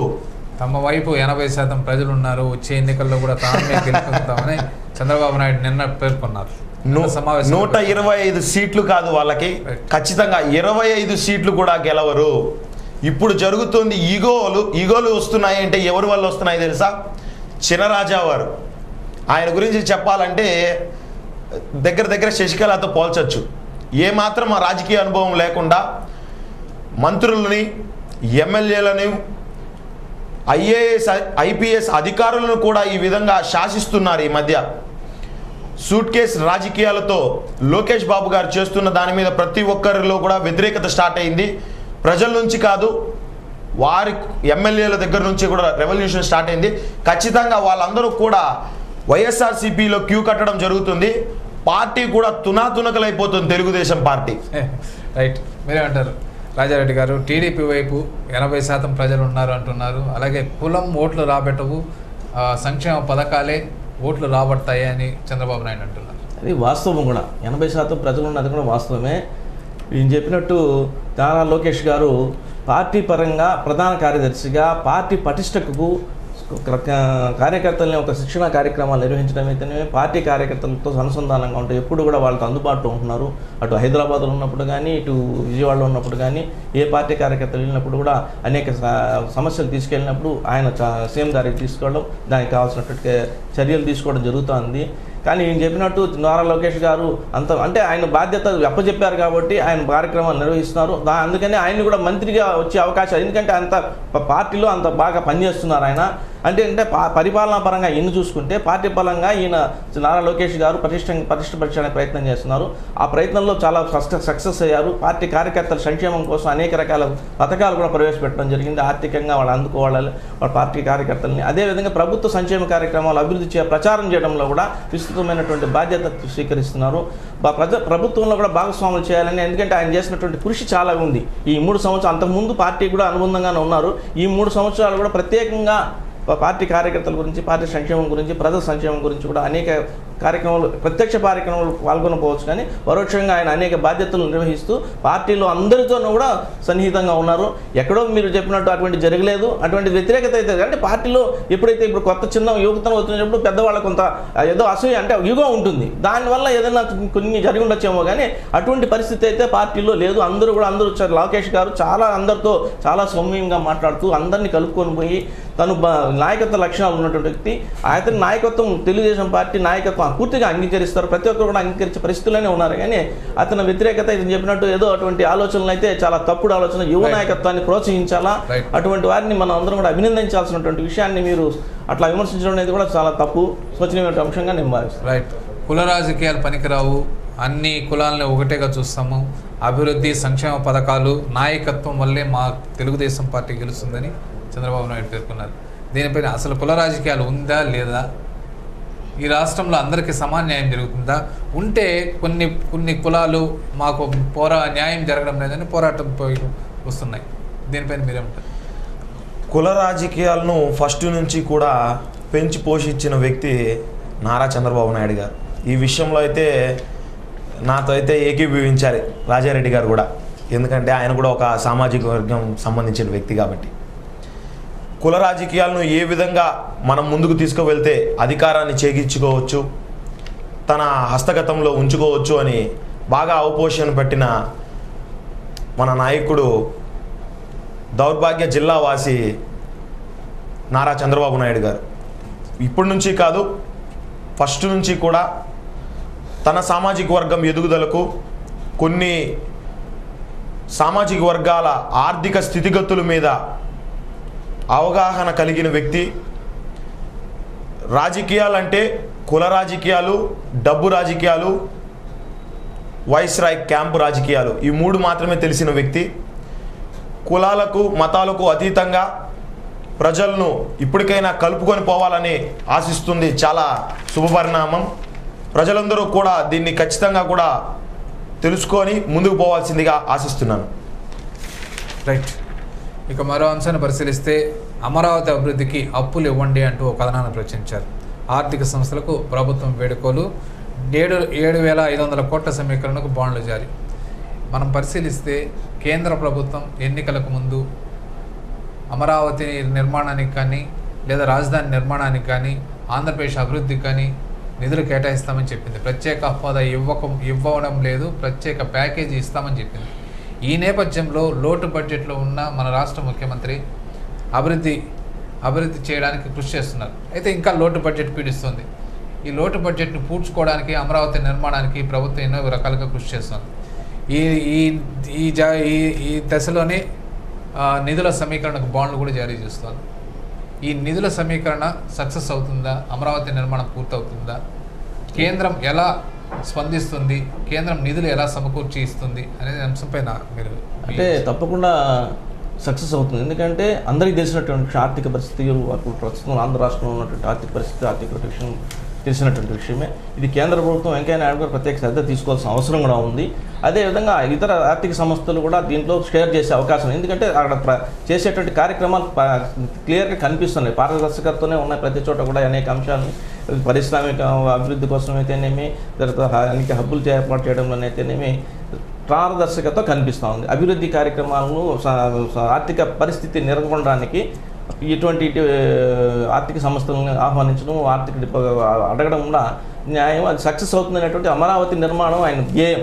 తమ వైపు ఎనభై శాతం ప్రజలు ఉన్నారు. వచ్చే ఎన్నికల్లో కూడా తామే గెలుపుతామని చంద్రబాబు నాయుడు నిన్న పేర్కొన్నారు. నూట ఇరవై ఐదు సీట్లు కాదు వాళ్ళకి. ఖచ్చితంగా ఇరవై ఐదు సీట్లు కూడా గెలవరు. ఇప్పుడు జరుగుతుంది ఈగోలు. ఈగోలు వస్తున్నాయి అంటే ఎవరి వల్ల వస్తున్నాయి తెలుసా? చినరాజా వారు. ఆయన గురించి చెప్పాలంటే దగ్గర దగ్గర శశికళతో పోల్చొచ్చు. ఏ మాత్రం ఆ రాజకీయ అనుభవం లేకుండా మంత్రులని ఎమ్మెల్యేలని ఐఏఎస్ ఐపీఎస్ అధికారులను కూడా ఈ విధంగా శాసిస్తున్నారు ఈ మధ్య. సూట్ కేస్ రాజకీయాలతో లోకేష్ బాబు గారు చేస్తున్న దాని మీద ప్రతి ఒక్కరిలో కూడా వ్యతిరేకత స్టార్ట్ అయింది. ప్రజల నుంచి కాదు వారి ఎమ్మెల్యేల దగ్గర నుంచి కూడా రెవల్యూషన్ స్టార్ట్ అయింది. ఖచ్చితంగా వాళ్ళందరూ కూడా వైఎస్ఆర్సీపీలో క్యూ కట్టడం జరుగుతుంది. పార్టీ కూడా తునాతునకలైపోతుంది తెలుగుదేశం పార్టీ. రైట్. మీరేమంటారు? రాజారెడ్డి గారు టీడీపీ వైపు ఎనభై శాతం ప్రజలు ఉన్నారు అంటున్నారు. అలాగే కులం ఓట్లు రాబెట్టవు. సంక్షేమ పథకాలే ఓట్లు రాబడతాయి అని చంద్రబాబు నాయుడు అంటున్నారు. అది వాస్తవం కూడా. ఎనభై శాతం ప్రజలు ఉన్నది కూడా వాస్తవమే. ఈయన చెప్పినట్టు నారా లోకేష్ గారు పార్టీ పరంగా ప్రధాన కార్యదర్శిగా పార్టీ పటిష్టకు కార్యకర్తల్ని ఒక శిక్షణ కార్యక్రమాలు నిర్వహించడం అయితేనే పార్టీ కార్యకర్తలతో అనుసంధానంగా ఉంటాయి. ఎప్పుడు కూడా వాళ్ళతో అందుబాటులో ఉంటున్నారు. అటు హైదరాబాద్లో ఉన్నప్పుడు కానీ ఇటు విజయవాడలో ఉన్నప్పుడు కానీ ఏ పార్టీ కార్యకర్తలు వెళ్ళినప్పుడు కూడా అనేక సమస్యలు తీసుకెళ్ళినప్పుడు ఆయన చ- సీఎం గారికి తీసుకోవడం దానికి కావాల్సినటువంటి చర్యలు తీసుకోవడం జరుగుతోంది. కానీ ఈయన చెప్పినట్టు నారా లోకేష్ గారు అంత అంటే ఆయన బాధ్యత అప్పచెప్పారు కాబట్టి ఆయన కార్యక్రమాలు నిర్వహిస్తున్నారు. దా అందుకని ఆయన కూడా మంత్రిగా వచ్చే అవకాశాలు ఎందుకంటే అంత పార్టీలో అంత బాగా పనిచేస్తున్నారు ఆయన. అంటే అంటే పా- పరిపాలనా పరంగా ఈయన చూసుకుంటే పార్టీ పరంగా ఈయన నారా లోకేష్ గారు పటిష్ట పటిష్టపరచడానికి ప్రయత్నం చేస్తున్నారు. ఆ ప్రయత్నంలో చాలా సక్సెస్ సక్సెస్ అయ్యారు. పార్టీ కార్యకర్తల సంక్షేమం కోసం అనేక రకాల పథకాలు కూడా ప్రవేశపెట్టడం జరిగింది. ఆర్థికంగా వాళ్ళు అందుకోవాలి వాళ్ళ పార్టీ కార్యకర్తల్ని. అదేవిధంగా ప్రభుత్వ సంక్షేమ కార్యక్రమాలు అభివృద్ధి చే ప్రచారం చేయడంలో కూడా విస్తృతమైనటువంటి బాధ్యత స్వీకరిస్తున్నారు. ప్రజ ప్రభుత్వంలో కూడా భాగస్వాములు చేయాలని ఎందుకంటే ఆయన చేసినటువంటి కృషి చాలా ఉంది. ఈ మూడు సంవత్సరాలు అంతకుముందు పార్టీ కూడా అనుబంధంగానే ఉన్నారు. ఈ మూడు సంవత్సరాలు కూడా ప్రత్యేకంగా పార్టీ కార్యకర్తల గురించి పార్టీ సంక్షేమం గురించి ప్రజల సంక్షేమం గురించి కూడా అనేక కార్యక్రమాలు ప్రత్యక్ష కార్యక్రమాలు పాల్గొనకపోవచ్చు కానీ పరోక్షంగా ఆయన అనేక బాధ్యతలు నిర్వహిస్తూ పార్టీలో అందరితోనూ కూడా సన్నిహితంగా ఉన్నారు. ఎక్కడో మీరు చెప్పినట్టు అటువంటి జరగలేదు. అటువంటి వ్యతిరేకత అయితే అంటే పార్టీలో ఎప్పుడైతే ఇప్పుడు కొత్త చిన్న యువతను వచ్చినప్పుడు పెద్దవాళ్ళ కొంత ఏదో అసూయ అంటే యుగం ఉంటుంది. దానివల్ల ఏదైనా కొన్ని జరిగి ఉండొచ్చేమో కానీ అటువంటి పరిస్థితి అయితే పార్టీలో లేదు. అందరూ కూడా అందరూ లోకేష్ గారు చాలా అందరితో చాలా సౌమ్యంగా మాట్లాడుతూ అందరినీ కలుపుకొని పోయి తను నాయకత్వ లక్షణాలు ఉన్నటువంటి వ్యక్తి. అతని నాయకత్వం తెలుగుదేశం పార్టీ నాయకత్వం పూర్తిగా అంగీకరిస్తారు. ప్రతి ఒక్కరు కూడా అంగీకరించే పరిస్థితుల్లోనే ఉన్నారు. కానీ అతని వ్యతిరేకత ఇది చెప్పినట్టు ఏదో అటువంటి ఆలోచనలు అయితే చాలా తప్పుడు ఆలోచన యువ. నాయకత్వాన్ని ప్రోత్సహించాలా. అటువంటి వారిని మనం అందరం కూడా అభినందించాల్సినటువంటి విషయాన్ని మీరు అట్లా విమర్శించడం అనేది కూడా చాలా తప్పు. శోచనీయమైన అంశంగా నేను భావిస్తాను రైట్ కుల రాజకీయాలు పనికిరావు. అన్ని కులాలని ఒకటేగా చూస్తాము. అభివృద్ధి సంక్షేమ పథకాలు నాయకత్వం వల్లే మా తెలుగుదేశం పార్టీ గెలుస్తుందని చంద్రబాబు నాయుడు పేర్కొన్నారు. దీనిపైన అసలు కుల రాజకీయాలు ఉందా లేదా? ఈ రాష్ట్రంలో అందరికీ సమాన న్యాయం జరుగుతుందా? ఉంటే కొన్ని కొన్ని కులాలు మాకు పోరా న్యాయం జరగడం లేదని పోరాటం వస్తున్నాయి. దీనిపైన మీరేమంటారు? కుల రాజకీయాలను ఫస్ట్ నుంచి కూడా పెంచి పోషించిన వ్యక్తి నారా చంద్రబాబు నాయుడు గారు. ఈ విషయంలో అయితే నాతో అయితే ఏకీభవించారు రాజారెడ్డి గారు కూడా. ఎందుకంటే ఆయన కూడా ఒక సామాజిక వర్గం సంబంధించిన వ్యక్తి కాబట్టి. కుల రాజకీయాలను ఏ విధంగా మనం ముందుకు తీసుకువెళ్తే అధికారాన్ని చేగించుకోవచ్చు తన హస్తగతంలో ఉంచుకోవచ్చు అని బాగా అవపోషణ పెట్టిన మన నాయకుడు దౌర్భాగ్య జిల్లావాసి నారా చంద్రబాబు నాయుడు గారు. ఇప్పటి నుంచి కాదు ఫస్ట్ నుంచి కూడా తన సామాజిక వర్గం ఎదుగుదలకు కొన్ని సామాజిక వర్గాల ఆర్థిక స్థితిగతుల మీద అవగాహన కలిగిన వ్యక్తి. రాజకీయాలంటే కుల రాజకీయాలు డబ్బు రాజకీయాలు వైస్రాయ్ క్యాంపు రాజకీయాలు. ఈ మూడు మాత్రమే తెలిసిన వ్యక్తి. కులాలకు మతాలకు అతీతంగా ప్రజలను ఇప్పటికైనా కలుపుకొని పోవాలని ఆశిస్తుంది చాలా శుభపరిణామం ప్రజలందరూ కూడా దీన్ని ఖచ్చితంగా కూడా తెలుసుకొని ముందుకు పోవాల్సిందిగా ఆశిస్తున్నాను. రైట్. ఇక మరో అంశాన్ని పరిశీలిస్తే అమరావతి అభివృద్ధికి అప్పులు ఇవ్వండి అంటూ ఒక కథనాన్ని ప్రచురించారు. ఆర్థిక సంస్థలకు ప్రభుత్వం వేడుకోలు ఏడు ఏడు వేల ఐదు వందల కోట్ల సమీకరణకు బాండ్లు జారీ. మనం పరిశీలిస్తే కేంద్ర ప్రభుత్వం ఎన్నికలకు ముందు అమరావతి నిర్మాణానికి కానీ లేదా రాజధాని నిర్మాణానికి కానీ ఆంధ్రప్రదేశ్ అభివృద్ధికి కానీ నిధులు కేటాయిస్తామని చెప్పింది. ప్రత్యేక హోదా ఇవ్వకం ఇవ్వడం లేదు ప్రత్యేక ప్యాకేజీ ఇస్తామని చెప్పింది. ఈ నేపథ్యంలో లోటు బడ్జెట్లో ఉన్న మన రాష్ట్ర ముఖ్యమంత్రి అభివృద్ధి అభివృద్ధి చేయడానికి కృషి చేస్తున్నారు. అయితే ఇంకా లోటు బడ్జెట్ పీడిస్తుంది. ఈ లోటు బడ్జెట్ను పూడ్చుకోవడానికి అమరావతి నిర్మాణానికి ప్రభుత్వం ఎన్నో రకాలుగా కృషి చేస్తుంది. ఈ ఈ ఈ జా ఈ ఈ దశలోనే నిధుల సమీకరణకు బాండ్లు కూడా జారీ చేస్తుంది. ఈ నిధుల సమీకరణ సక్సెస్ అవుతుందా? అమరావతి నిర్మాణం పూర్తవుతుందా? కేంద్రం ఎలా స్పందిస్తుంది. కేంద్రం నిధులు ఎలా సమకూర్చి ఇస్తుంది అనే అంశంపైన మీరు అంటే తప్పకుండా సక్సెస్ అవుతుంది. ఎందుకంటే అందరికీ తెలిసినటువంటి ఆర్థిక పరిస్థితి ప్రస్తుతం ఆంధ్ర రాష్ట్రంలో ఉన్నటువంటి ఆర్థిక పరిస్థితి ఆర్థిక విషయం తెలిసినటువంటి విషయమే. ఇది కేంద్ర ప్రభుత్వం వెంకయ్య నాయుడు గారు ప్రత్యేక శ్రద్ధ తీసుకోవాల్సిన అవసరం కూడా ఉంది. అదేవిధంగా ఇతర ఆర్థిక సంస్థలు కూడా దీంట్లో షేర్ చేసే అవకాశం. ఎందుకంటే అక్కడ చేసేటువంటి కార్యక్రమాలు క్లియర్గా కనిపిస్తున్నాయి. పారదర్శకతతోనే ఉన్నాయి ప్రతి చోట కూడా అనేక అంశాలను పారిశ్రామిక అభివృద్ధి కోసం అయితేనేమి తర్వాత అనేక హబ్బులు ఏర్పాటు చేయడంలో అయితేనేమి పారదర్శకత కనిపిస్తూ ఉంది. అభివృద్ధి కార్యక్రమాలను ఆర్థిక పరిస్థితి నిర్వహణడానికి ఇటువంటి ఆర్థిక సంస్థలను ఆహ్వానించడం ఆర్థిక అడగడం కూడా న్యాయం అది సక్సెస్ అవుతుంది అనేటువంటి అమరావతి నిర్మాణం ఆయన ధ్యేయం.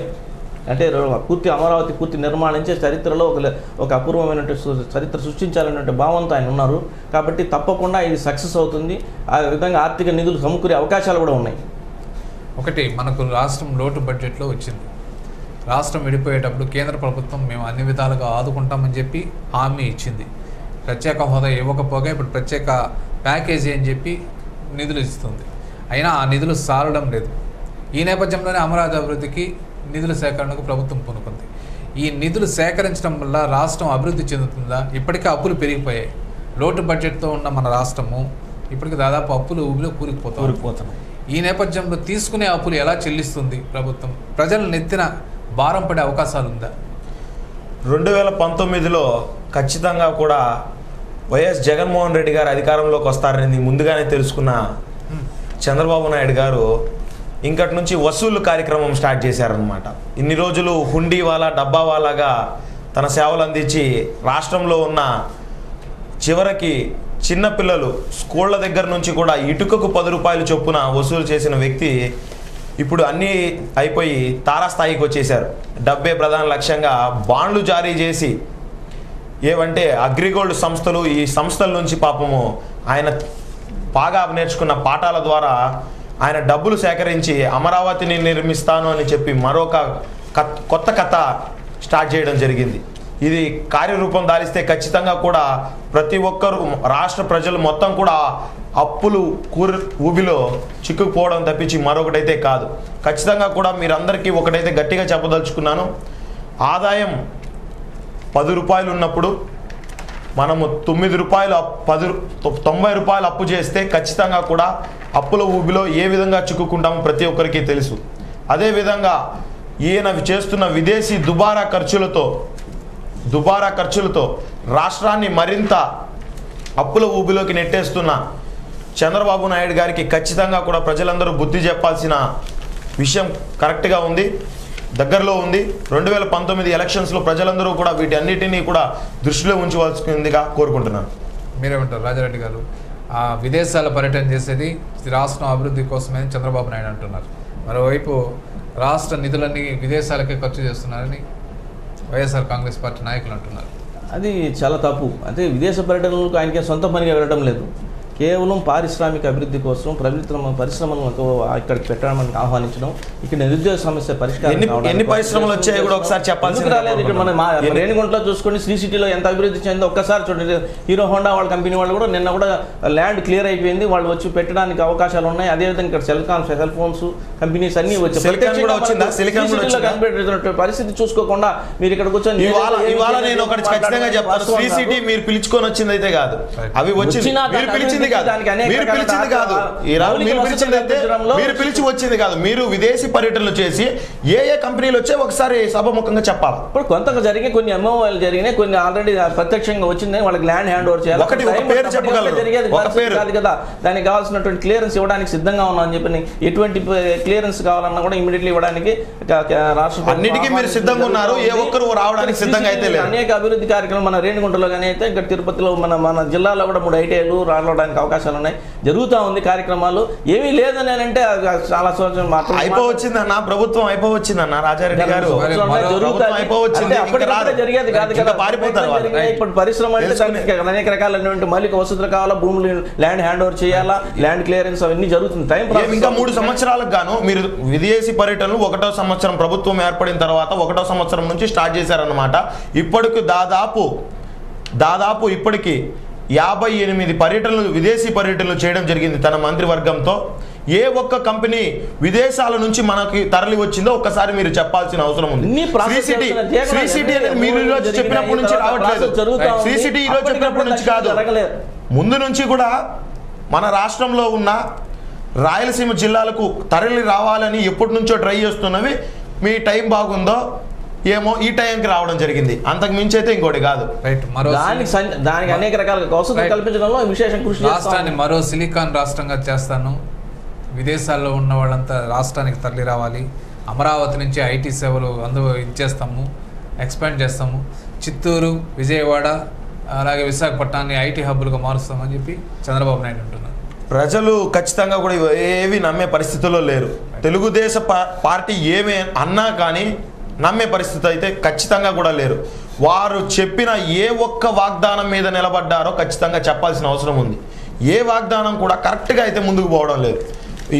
అంటే పూర్తి అమరావతి పూర్తి నిర్మాణించే చరిత్రలో ఒక ఒక అపూర్వమైనటువంటి చరిత్ర సృష్టించాలనే భావంతో ఆయన ఉన్నారు. కాబట్టి తప్పకుండా ఇది సక్సెస్ అవుతుంది. ఆ విధంగా ఆర్థిక నిధులు సమకూరే అవకాశాలు కూడా ఉన్నాయి. ఒకటి మనకు రాష్ట్రం లోటు బడ్జెట్లో వచ్చింది. రాష్ట్రం విడిపోయేటప్పుడు కేంద్ర ప్రభుత్వం మేము అన్ని విధాలుగా ఆదుకుంటామని చెప్పి హామీ ఇచ్చింది. ప్రత్యేక హోదా ఇవ్వకపోగా ఇప్పుడు ప్రత్యేక ప్యాకేజీ అని చెప్పి నిధులు ఇస్తుంది. అయినా ఆ నిధులు సారడం లేదు. ఈ నేపథ్యంలోనే అమరావతి అభివృద్ధికి నిధుల సేకరణకు ప్రభుత్వం పూనుకుంది. ఈ నిధులు సేకరించడం వల్ల రాష్ట్రం అభివృద్ధి చెందుతుందా? ఇప్పటికే అప్పులు పెరిగిపోయాయి. లోటు బడ్జెట్తో ఉన్న మన రాష్ట్రము ఇప్పటికి దాదాపు అప్పులు ఊబిలో కూరుకుపోతాం కోరిపోతున్నాయి ఈ నేపథ్యంలో తీసుకునే అప్పులు ఎలా చెల్లిస్తుంది ప్రభుత్వం? ప్రజలు నెత్తిన భారం పడే అవకాశాలు ఉందా రెండు వేల పంతొమ్మిదిలో ఖచ్చితంగా కూడా వైఎస్ జగన్మోహన్ రెడ్డి గారు అధికారంలోకి వస్తారని ముందుగానే తెలుసుకున్న చంద్రబాబు నాయుడు గారు ఇంకటి నుంచి వసూలు కార్యక్రమం స్టార్ట్ చేశారనమాట ఇన్ని రోజులు హుండీ వాళ్ళ డబ్బా వాళ్ళగా తన సేవలు అందించి రాష్ట్రంలో ఉన్న చివరికి చిన్నపిల్లలు స్కూళ్ళ దగ్గర నుంచి కూడా ఇటుకకు పది రూపాయలు చొప్పున వసూలు చేసిన వ్యక్తి ఇప్పుడు అన్నీ అయిపోయి తారాస్థాయికి వచ్చేశారు. డబ్బే ప్రధాన లక్ష్యంగా బాండ్లు జారీ చేసి ఏవంటే అగ్రిగోల్డ్ సంస్థలు ఈ సంస్థల నుంచి పాపము ఆయన బాగా నేర్చుకున్న పాఠాల ద్వారా ఆయన డబ్బులు సేకరించి అమరావతిని నిర్మిస్తాను అని చెప్పి మరొక కత్- కొత్త కథ స్టార్ట్ చేయడం జరిగింది. ఇది కార్యరూపం దాలిస్తే ఖచ్చితంగా కూడా ప్రతి ఒక్కరు రాష్ట్ర ప్రజలు మొత్తం కూడా అప్పులు కూర ఊబిలో చిక్కుకుపోవడం తప్పించి మరొకటైతే కాదు. ఖచ్చితంగా కూడా మీరందరికీ ఒకటైతే గట్టిగా చెప్పదలుచుకున్నాను. ఆదాయం పది రూపాయలు ఉన్నప్పుడు మనము తొమ్మిది రూపాయలు అప్- పది రూ- తొంభై రూపాయలు అప్పు చేస్తే ఖచ్చితంగా కూడా అప్పుల ఊబిలో ఏ విధంగా చిక్కుకుంటామో ప్రతి ఒక్కరికి తెలుసు. అదేవిధంగా ఈయన చేస్తున్న విదేశీ దుబారా ఖర్చులతో దుబారా ఖర్చులతో రాష్ట్రాన్ని మరింత అప్పుల ఊబిలోకి నెట్టేస్తున్న చంద్రబాబు నాయుడు గారికి ఖచ్చితంగా కూడా ప్రజలందరూ బుద్ధి చెప్పాల్సిన విషయం కరెక్ట్గా ఉంది దగ్గరలో ఉంది. రెండు వేల పంతొమ్మిది ఎలక్షన్స్లో ప్రజలందరూ కూడా వీటి అన్నిటినీ కూడా దృష్టిలో ఉంచవలసిందిగా కోరుకుంటున్నాను. మీరేమంటారు? రాజారెడ్డి గారు? విదేశాల పర్యటన చేసేది రాష్ట్రం అభివృద్ధి కోసమే చంద్రబాబు నాయుడు అంటున్నారు. మరోవైపు రాష్ట్ర నిధులన్నీ విదేశాలకే ఖర్చు చేస్తున్నారని వైఎస్ఆర్ కాంగ్రెస్ పార్టీ నాయకులు అంటున్నారు. అది చాలా తప్పు. అంటే విదేశ పర్యటనలకు ఆయనకి సొంత పనిగా వెళ్ళడం లేదు. కేవలం పారిశ్రామిక అభివృద్ధి కోసం పరిశ్రమ పరిశ్రమలను ఇక్కడికి పెట్టడానికి ఆహ్వానించడం ఇక్కడ నిరుద్యోగ సమస్య పరిష్కారం ఎన్ని- పరిశ్రమలు వచ్చాయో కూడా ఒకసారి చెప్పాల్సింది ఎందుకు రాలేదు? ఇక్కడ మన రేణిగుంటలో చూసుకొని శ్రీ సిటీలో ఎంత అభివృద్ధి చెందో ఒక్కసారి చూడండి. హీరో హోండా వాళ్ళ కంపెనీ వాళ్ళు కూడా నిన్న కూడా ల్యాండ్ క్లియర్ అయిపోయింది. వాళ్ళు వచ్చి పెట్టడానికి అవకాశాలు ఉన్నాయి. అదేవిధంగా ఇక్కడ సెల్కాన్ సెల్ ఫోన్స్ కంపెనీస్ అన్ని వచ్చాయి పరిస్థితి చూసుకోకుండా మీరు ఇక్కడ కూర్చొని ఇవాళ నేను ఒకటి ఖచ్చితంగా చెప్తాను. శ్రీ సిటీ. మీరు పిలుచుకొని వచ్చింది అయితే కాదు. అవి మీరు దాని పిలిచింది కాదు. మీరు పిలిచింది కాదు. మీరు పిలిచింది అయితే మీరు పిలిచి వచ్చింది కాదు. మీరు విదేశీ పర్యటనలు చేసి ఏ ఏ కంపెనీలు వచ్చే ఒకసారి సభముఖంగా చెప్పాలి. ఇప్పుడు కొంత జరిగి కొన్ని ఎంఓఎల్ జరిగినాయి. కొన్ని ఆల్రెడీ ప్రత్యక్షంగా వచ్చింది. వాళ్ళకి ల్యాండ్ హ్యాండ్ ఓవర్ చేయాలి. ఒకటి, పేరు చెప్పగలరు. కాదు కదా. దానికి కావాల్సినటువంటి క్లియరెన్స్ ఇవ్వడానికి సిద్ధంగా ఉన్నాం అని చెప్పి ఎటువంటి క్లియరెన్స్ కావాలన్నా కూడా ఇమీడియట్లీ ఇవ్వడానికి రాష్ట్ర అన్నిటికీ మీరు సిద్ధంగా ఉన్నారు. ఏ. ఒక్కరు రావడానికి సిద్ధంగా అయితే. అనేక అభివృద్ధి కార్యక్రమాలు మన రేణిగుంటలో కానీ అయితే ఇక్కడ తిరుపతిలో మన మన జిల్లాలో కూడా మూడు ఐటీఐలు రావడానికి అవకాశాలు ఉన్నాయి. జరుగుతూ ఉంది కార్యక్రమాలు. ఏమీ లేదని అంటే చాలా సంవత్సరం మాత్రం అయిపోవచ్చిందన్న ప్రభుత్వం అయిపోవచ్చిందన్న రాజారెడ్డి గారు. జరిగేది కాదు కదా. ఇప్పుడు పరిశ్రమ అంటే అనేక రకాలైనటువంటి మౌలిక వసతులు కావాలా భూములు ల్యాండ్ హ్యాండ్ ఓవర్ చేయాలా ల్యాండ్ క్లియరెన్స్ అవన్నీ జరుగుతుంది. టైం ఇంకా మూడు సంవత్సరాలకు గాను మీరు విదేశీ పర్యటనలు ఒకటో సంవత్సరం ప్రభుత్వం ఏర్పడిన తర్వాత ఒకటో సంవత్సరం నుంచి స్టార్ట్ చేశారన్నమాట. ఇప్పటికి దాదాపు దాదాపు ఇప్పటికి యాభై ఎనిమిది పర్యటనలు విదేశీ పర్యటనలు చేయడం జరిగింది తన మంత్రివర్గంతో. ఏ ఒక్క కంపెనీ విదేశాల నుంచి మనకి తరలి వచ్చిందో ఒక్కసారి మీరు చెప్పాల్సిన అవసరం ఉంది. మీరు ఈరోజు చెప్పినప్పటి నుంచి తర్వాత రావట్లేదు. ప్రాసెస్ జరుగుతా శ్రీ ఉంది. సిటీ ఈరోజు చెప్పినప్పటి నుంచి కాదు. ముందు నుంచి కూడా మన రాష్ట్రంలో ఉన్న రాయలసీమ జిల్లాలకు తరలి రావాలని ఎప్పటి నుంచో ట్రై చేస్తున్నవి. మీ టైం బాగుందో ఏమో ఈ టైంకి రావడం జరిగింది. అంతకు మించి అయితే ఇంకోటి కాదు. రైట్ మరో దానికి సం- దానికి అనేక రకాల. కల్పించడంలో విశేషం కృషి చేస్తా. రాష్ట్రాన్ని. మరో సిలికాన్ రాష్ట్రంగా చేస్తాను. విదేశాల్లో ఉన్న వాళ్ళంతా రాష్ట్రానికి తరలి రావాలి. అమరావతి నుంచి ఐటీ సేవలు అందు ఇచ్చేస్తాము ఎక్స్పాండ్ చేస్తాము. చిత్తూరు విజయవాడ అలాగే విశాఖపట్నాన్ని ఐటీ హబ్బులుగా మారుస్తామని చెప్పి చంద్రబాబు నాయుడు అంటున్నారు. ప్రజలు ఖచ్చితంగా కూడా ఏవి నమ్మే పరిస్థితుల్లో లేరు. తెలుగుదేశ పార్టీ ఏమి అన్నా కానీ నమ్మే పరిస్థితి అయితే ఖచ్చితంగా కూడా లేరు. వారు చెప్పిన ఏ ఒక్క వాగ్దానం మీద నిలబడ్డారో ఖచ్చితంగా చెప్పాల్సిన అవసరం ఉంది. ఏ వాగ్దానం కూడా కరెక్ట్గా అయితే ముందుకు పోవడం లేదు.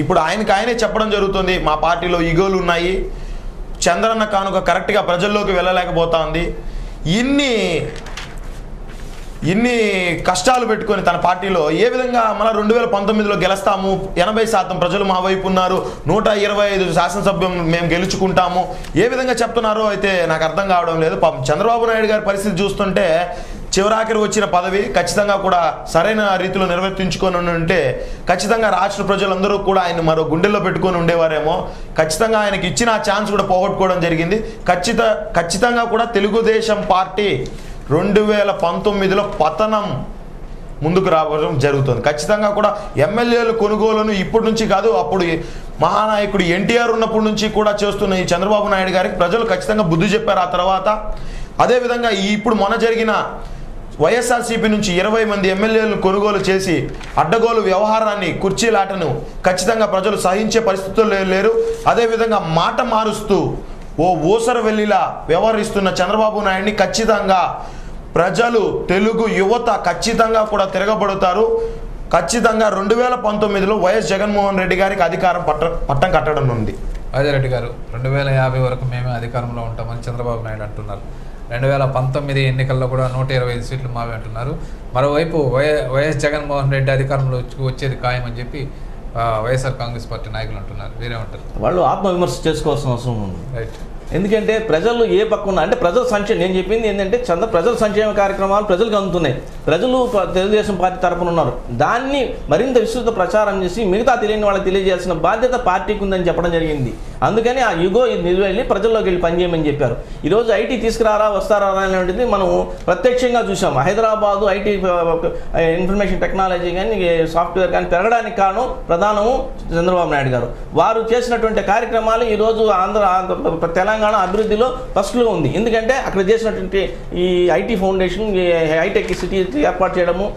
ఇప్పుడు ఆయనకి ఆయనే చెప్పడం జరుగుతుంది మా పార్టీలో ఈగోలు ఉన్నాయి చంద్రన్న కానుక కరెక్ట్గా ప్రజల్లోకి వెళ్ళలేకపోతా ఉంది. ఇన్ని ఇన్ని కష్టాలు పెట్టుకొని తన పార్టీలో ఏ విధంగా మన రెండు వేల పంతొమ్మిదిలో గెలుస్తాము? ఎనభై శాతం ప్రజలు మా వైపు ఉన్నారు. నూట ఇరవై ఐదు శాసనసభ్యం మేము గెలుచుకుంటాము. ఏ విధంగా చెప్తున్నారో అయితే నాకు అర్థం కావడం లేదు. పాపం చంద్రబాబు నాయుడు గారి పరిస్థితి చూస్తుంటే చివరాఖరి వచ్చిన పదవి ఖచ్చితంగా కూడా సరైన రీతిలో నిర్వర్తించుకొని ఉంటే ఖచ్చితంగా రాష్ట్ర ప్రజలందరూ కూడా ఆయన మరో గుండెల్లో పెట్టుకొని ఉండేవారేమో. ఖచ్చితంగా ఆయనకి ఇచ్చిన ఆ ఛాన్స్ కూడా పోగొట్టుకోవడం జరిగింది. ఖచ్చిత ఖచ్చితంగా కూడా తెలుగుదేశం పార్టీ రెండు వేల పంతొమ్మిదిలో పతనం ముందుకు రావడం జరుగుతుంది. ఖచ్చితంగా కూడా ఎమ్మెల్యేలు కొనుగోలును ఇప్పటి నుంచి కాదు అప్పుడు మహానాయకుడు ఎన్టీఆర్ ఉన్నప్పటి నుంచి కూడా చేస్తున్న ఈ చంద్రబాబు నాయుడు గారికి ప్రజలు ఖచ్చితంగా బుద్ధి చెప్పారు. ఆ తర్వాత అదేవిధంగా ఈ ఇప్పుడు మొన్న జరిగిన వైఎస్ఆర్సీపీ నుంచి ఇరవై మంది ఎమ్మెల్యేలను కొనుగోలు చేసి అడ్డగోలు వ్యవహారాన్ని కుర్చీలాటను ఖచ్చితంగా ప్రజలు సహించే పరిస్థితుల్లో లేరు. అదేవిధంగా మాట మారుస్తూ ఓ ఊసర వెళ్ళిలా వ్యవహరిస్తున్న చంద్రబాబు నాయుడిని ఖచ్చితంగా ప్రజలు తెలుగు యువత ఖచ్చితంగా కూడా తిరగబడతారు. ఖచ్చితంగా రెండు వేల పంతొమ్మిదిలో వైఎస్ జగన్మోహన్ రెడ్డి గారికి అధికారం పట్ట పట్టం కట్టడం ఉంది రాజారెడ్డి గారు రెండు వేల యాభై వరకు మేమే అధికారంలో ఉంటామని చంద్రబాబు నాయుడు అంటున్నారు. రెండు వేల పంతొమ్మిది ఎన్నికల్లో కూడా నూట ఇరవై ఐదు సీట్లు మావే అంటున్నారు. మరోవైపు వై వైఎస్ జగన్మోహన్ రెడ్డి అధికారంలో వచ్చి వచ్చేది ఖాయమని చెప్పి వైఎస్ఆర్ కాంగ్రెస్ పార్టీ నాయకులు అంటున్నారు. మీరేమంటారు వాళ్ళు ఆత్మవిమర్శ చేసుకోవాల్సిన అవసరం ఉంది. రైట్ ఎందుకంటే ప్రజలు ఏ పక్క ఉన్నా అంటే ప్రజల సంక్షేమం నేను చెప్పింది ఏంటంటే చంద్ర ప్రజల సంక్షేమ కార్యక్రమాలు ప్రజలకు అందుతున్నాయి. ప్రజలు తెలుగుదేశం పార్టీ తరపున ఉన్నారు. దాన్ని మరింత విస్తృత ప్రచారం చేసి మిగతా తెలియని వాళ్ళకి తెలియజేయాల్సిన బాధ్యత పార్టీకి ఉందని చెప్పడం జరిగింది. అందుకని ఆ యుగో నిలువెళ్ళి ప్రజల్లోకి వెళ్ళి పనిచేయమని చెప్పారు. ఈరోజు ఐటీ తీసుకురారా వస్తారా అనేటువంటిది మనం ప్రత్యక్షంగా చూసాం హైదరాబాదు ఐటీ ఇన్ఫర్మేషన్ టెక్నాలజీ కానీ సాఫ్ట్వేర్ కానీ పెరగడానికి కారణం ప్రధానము చంద్రబాబు నాయుడు గారు. వారు చేసినటువంటి కార్యక్రమాలు ఈరోజు ఆంధ్ర ఆంధ్ర తెలంగాణ అభివృద్ధిలో ఫస్ట్లో ఉంది. ఎందుకంటే అక్కడ చేసినటువంటి ఈ ఐటీ ఫౌండేషన్ హైటెక్ సిటీ ఏర్పాటు చేయడము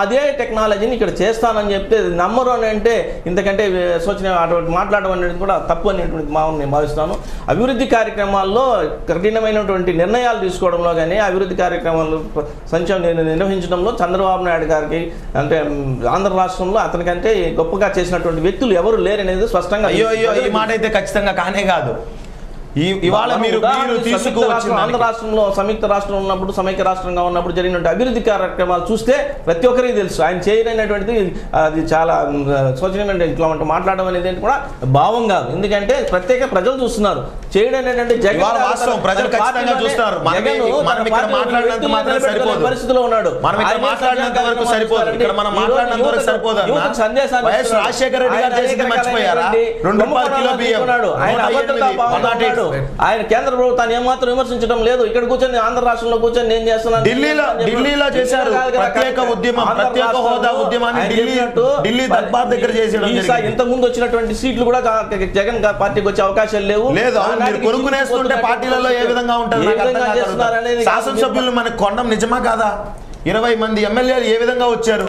అదే టెక్నాలజీని ఇక్కడ చేస్తానని చెప్తే నమ్మరు అని అంటే ఇంతకంటే సూచన అటువంటి మాట్లాడడం అనేది కూడా తప్పు అనేటువంటి మా నేను భావిస్తాను. అభివృద్ధి కార్యక్రమాల్లో కఠినమైనటువంటి నిర్ణయాలు తీసుకోవడంలో కానీ అభివృద్ధి కార్యక్రమాలు సంచం నిర్వహించడంలో చంద్రబాబు నాయుడు గారికి అంటే ఆంధ్ర రాష్ట్రంలో అతనికంటే గొప్పగా చేసినటువంటి వ్యక్తులు ఎవరు లేరనేది స్పష్టంగా అయ్యో అయ్యో ఈ మాట అయితే ఖచ్చితంగా కానే కాదు. ఇవాళ మీరు రాష్ట్రం, ఆంధ్ర తీసుకువచ్చిన రాష్ట్రంలో సంయుక్త రాష్ట్రం ఉన్నప్పుడు సమైక్య రాష్ట్రంగా ఉన్నప్పుడు జరిగినటువంటి అభివృద్ధి కార్యక్రమాలు చూస్తే ప్రతి ఒక్కరికి తెలుసు. ఆయన చేయలేనటువంటిది అది చాలా శోచనీయమైన ఇట్లా మాట్లాడడం అనేది కూడా భావం కాదు. ఎందుకంటే ప్రత్యేక ప్రజలు చూస్తున్నారు. చేయడం అనేటువంటి జగన్ గారు నిలబెట్టుకునే సరిపోదు. పరిస్థితిలో ఉన్నాడు. మనం ఇక్కడ ఆయనే కేంద్ర ప్రభుత్వాన్ని ఏమాత్రం విమర్శించడం లేదు ఇక్కడ కూర్చొని ఆంధ్ర రాష్ట్రంలో కూర్చొని నేను చేస్తున్నాను ఢిల్లీలో- ఢిల్లీలో చేశారు. ప్రత్యేక. ఉద్యమం, ప్రత్యేక హోదా ఉద్యమాన్ని ఢిల్లీ- దర్బార్ దగ్గర జరిగింది. ఇంతకు ముందు వచ్చినటువంటి సీట్లు కూడా జగన్ పార్టీకి వచ్చే అవకాశాలు లేవు లేదు మీరు కొనుక్కునేస్తుంటే పార్టీలలో ఏ విధంగా ఉంటుంది. శాసనసభ్యులు మనకు కొండం నిజమా కాదా ఇరవై మంది ఎమ్మెల్యేలు ఏ విధంగా వచ్చారు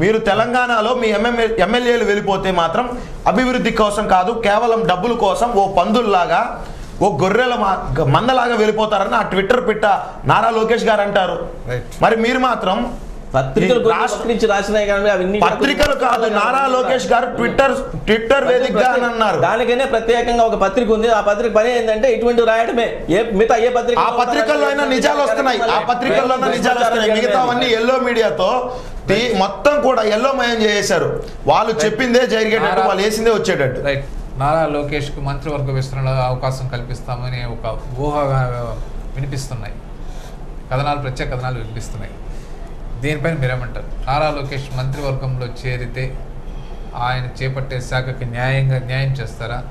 మీరు తెలంగాణలో మీ ఎమ్మెల్యే ఎమ్మెల్యేలు వెళ్ళిపోతే మాత్రం అభివృద్ధి కోసం కాదు కేవలం డబ్బుల కోసం ఓ పందుల్లాగా ఓ గొర్రెల మా- మందలాగా వెళ్ళిపోతారని ఆ ట్విట్టర్ పిట్ట నారా లోకేష్ గారు అంటారు. మరి మీరు మాత్రం పత్రికలు ఈ కొన్ని రాష్ట్ర- పత్రించి రాసినాయి కానీ అవన్నీ పత్రికలు కాదు నారా లోకేష్ గారు ట్విట్టర్ ట్విట్టర్ వేదికగా అని అన్నారు. దానికనే ప్రత్యేకంగా ఒక పత్రిక ఉంది. ఆ పత్రిక పని ఏంటంటే ఇటువంటి రాయడమే ఏ మిగతా ఏ పత్రిక ఆ పత్రికల్లో అయినా నిజాలు వస్తున్నాయి. ఆ పత్రికల్లో నిజాలు వస్తున్నాయి. మిగతావన్నీ ఎల్లో మీడియాతో తీ- మొత్తం కూడా ఎల్లో మయం చేసేశారు. వాళ్ళు చెప్పిందే జరిగేటట్టు వాళ్ళు వేసిందే వచ్చేటట్టు. రైట్ నారా లోకేష్కు మంత్రివర్గ విస్తరణలో అవకాశం కల్పిస్తామని ఒక ఊహగా వినిపిస్తున్నాయి. కథనాలు ప్రత్యేక కథనాలు వినిపిస్తున్నాయి. దీనిపైన మీరేమంటారు? నారా లోకేష్ మంత్రివర్గంలో చేరితే ఆయన చేపట్టే శాఖకి న్యాయంగా న్యాయం చేస్తారా?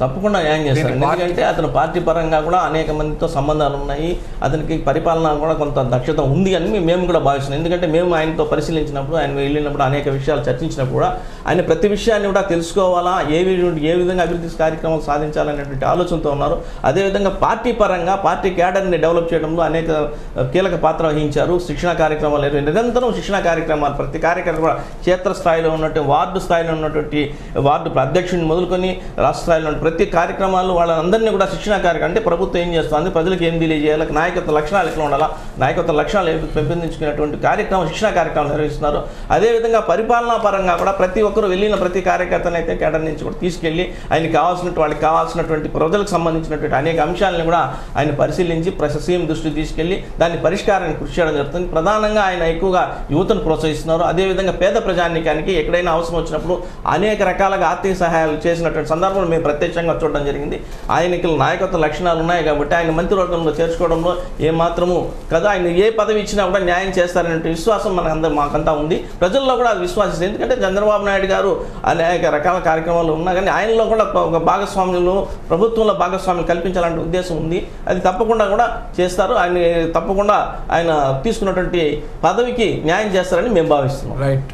తప్పకుండా న్యాయం చేస్తారు. ఎందుకంటే అతను పార్టీ పరంగా కూడా అనేక మందితో సంబంధాలు ఉన్నాయి. అతనికి పరిపాలన కూడా కొంత దక్షత ఉంది అని మేము- మేము కూడా భావిస్తున్నాం. ఎందుకంటే మేము ఆయనతో పరిశీలించినప్పుడు ఆయన వెళ్ళినప్పుడు అనేక విషయాలు చర్చించినప్పుడు కూడా ఆయన ప్రతి విషయాన్ని కూడా తెలుసుకోవాలా? ఏ ఏ విధంగా అభివృద్ధి కార్యక్రమాలు సాధించాలనేటువంటి ఆలోచనతో ఉన్నారు. అదేవిధంగా పార్టీ పరంగా పార్టీ క్యాడర్ని డెవలప్ చేయడంలో అనేక కీలక పాత్ర వహించారు. శిక్షణ కార్యక్రమాలు నిర్వ- నిరంతరం శిక్షణ కార్యక్రమాలు ప్రతి కార్యక్రమం కూడా క్షేత్రస్థాయిలో ఉన్నటువంటి వార్డు స్థాయిలో ఉన్నటువంటి వార్డు అధ్యక్షుడిని మొదలుకొని రాష్ట్ర స్థాయిలో ప్రతి కార్యక్రమాలు వాళ్ళందరినీ కూడా శిక్షణ కార్యక్రమం అంటే ప్రభుత్వం ఏం చేస్తుంది? ప్రజలకు ఏం తెలియజేయాలి? నాయకత్వ లక్షణాలు ఎట్లా ఉండాలా? నాయకత్వ లక్షణాలు పెంపొందించుకునేటువంటి కార్యక్రమం శిక్షణ కార్యక్రమాలు నిర్వహిస్తున్నారు. అదేవిధంగా పరిపాలనా పరంగా కూడా ప్రతి ఒక్క ఒక్కరు వెళ్ళిన ప్రతి కార్యకర్తను అయితే కేటర్ నుంచి కూడా తీసుకెళ్ళి ఆయనకి కావాల్సినటువంటి వాళ్ళకి కావాల్సినటువంటి ప్రజలకు సంబంధించినటువంటి అనేక అంశాలను కూడా ఆయన పరిశీలించి ప్రశ- సీఎం దృష్టికి తీసుకెళ్ళి దాని పరిష్కారానికి కృషి చేయడం జరుగుతుంది. ప్రధానంగా ఆయన ఎక్కువగా యువతను ప్రోత్సహిస్తున్నారు. అదేవిధంగా పేద ప్రజానికానికి ఎక్కడైనా అవసరం వచ్చినప్పుడు అనేక రకాలుగా ఆర్థిక సహాయాలు చేసినటువంటి సందర్భంలో మేము ప్రత్యక్షంగా చూడడం జరిగింది. ఆయనకి నాయకత్వ లక్షణాలు ఉన్నాయి కాబట్టి ఆయన మంత్రివర్గంలో చేర్చుకోవడంలో ఏమాత్రము కదా ఆయన ఏ పదవి ఇచ్చినా కూడా న్యాయం చేస్తారనే విశ్వాసం మనకంతా మాకంతా ఉంది. ప్రజల్లో కూడా అది విశ్వాసం ఎందుకంటే చంద్రబాబు నాయుడు గారు అనేక రకాల కార్యక్రమాలు ఉన్నా కానీ ఆయనలో కూడా ఒక భాగస్వామ్యంలో ప్రభుత్వంలో భాగస్వామ్యం కల్పించాలనే ఉద్దేశం ఉంది. అది తప్పకుండా కూడా చేస్తారు. ఆయన తప్పకుండా ఆయన తీసుకున్నటువంటి పదవికి న్యాయం చేస్తారని మేము భావిస్తున్నాం. రైట్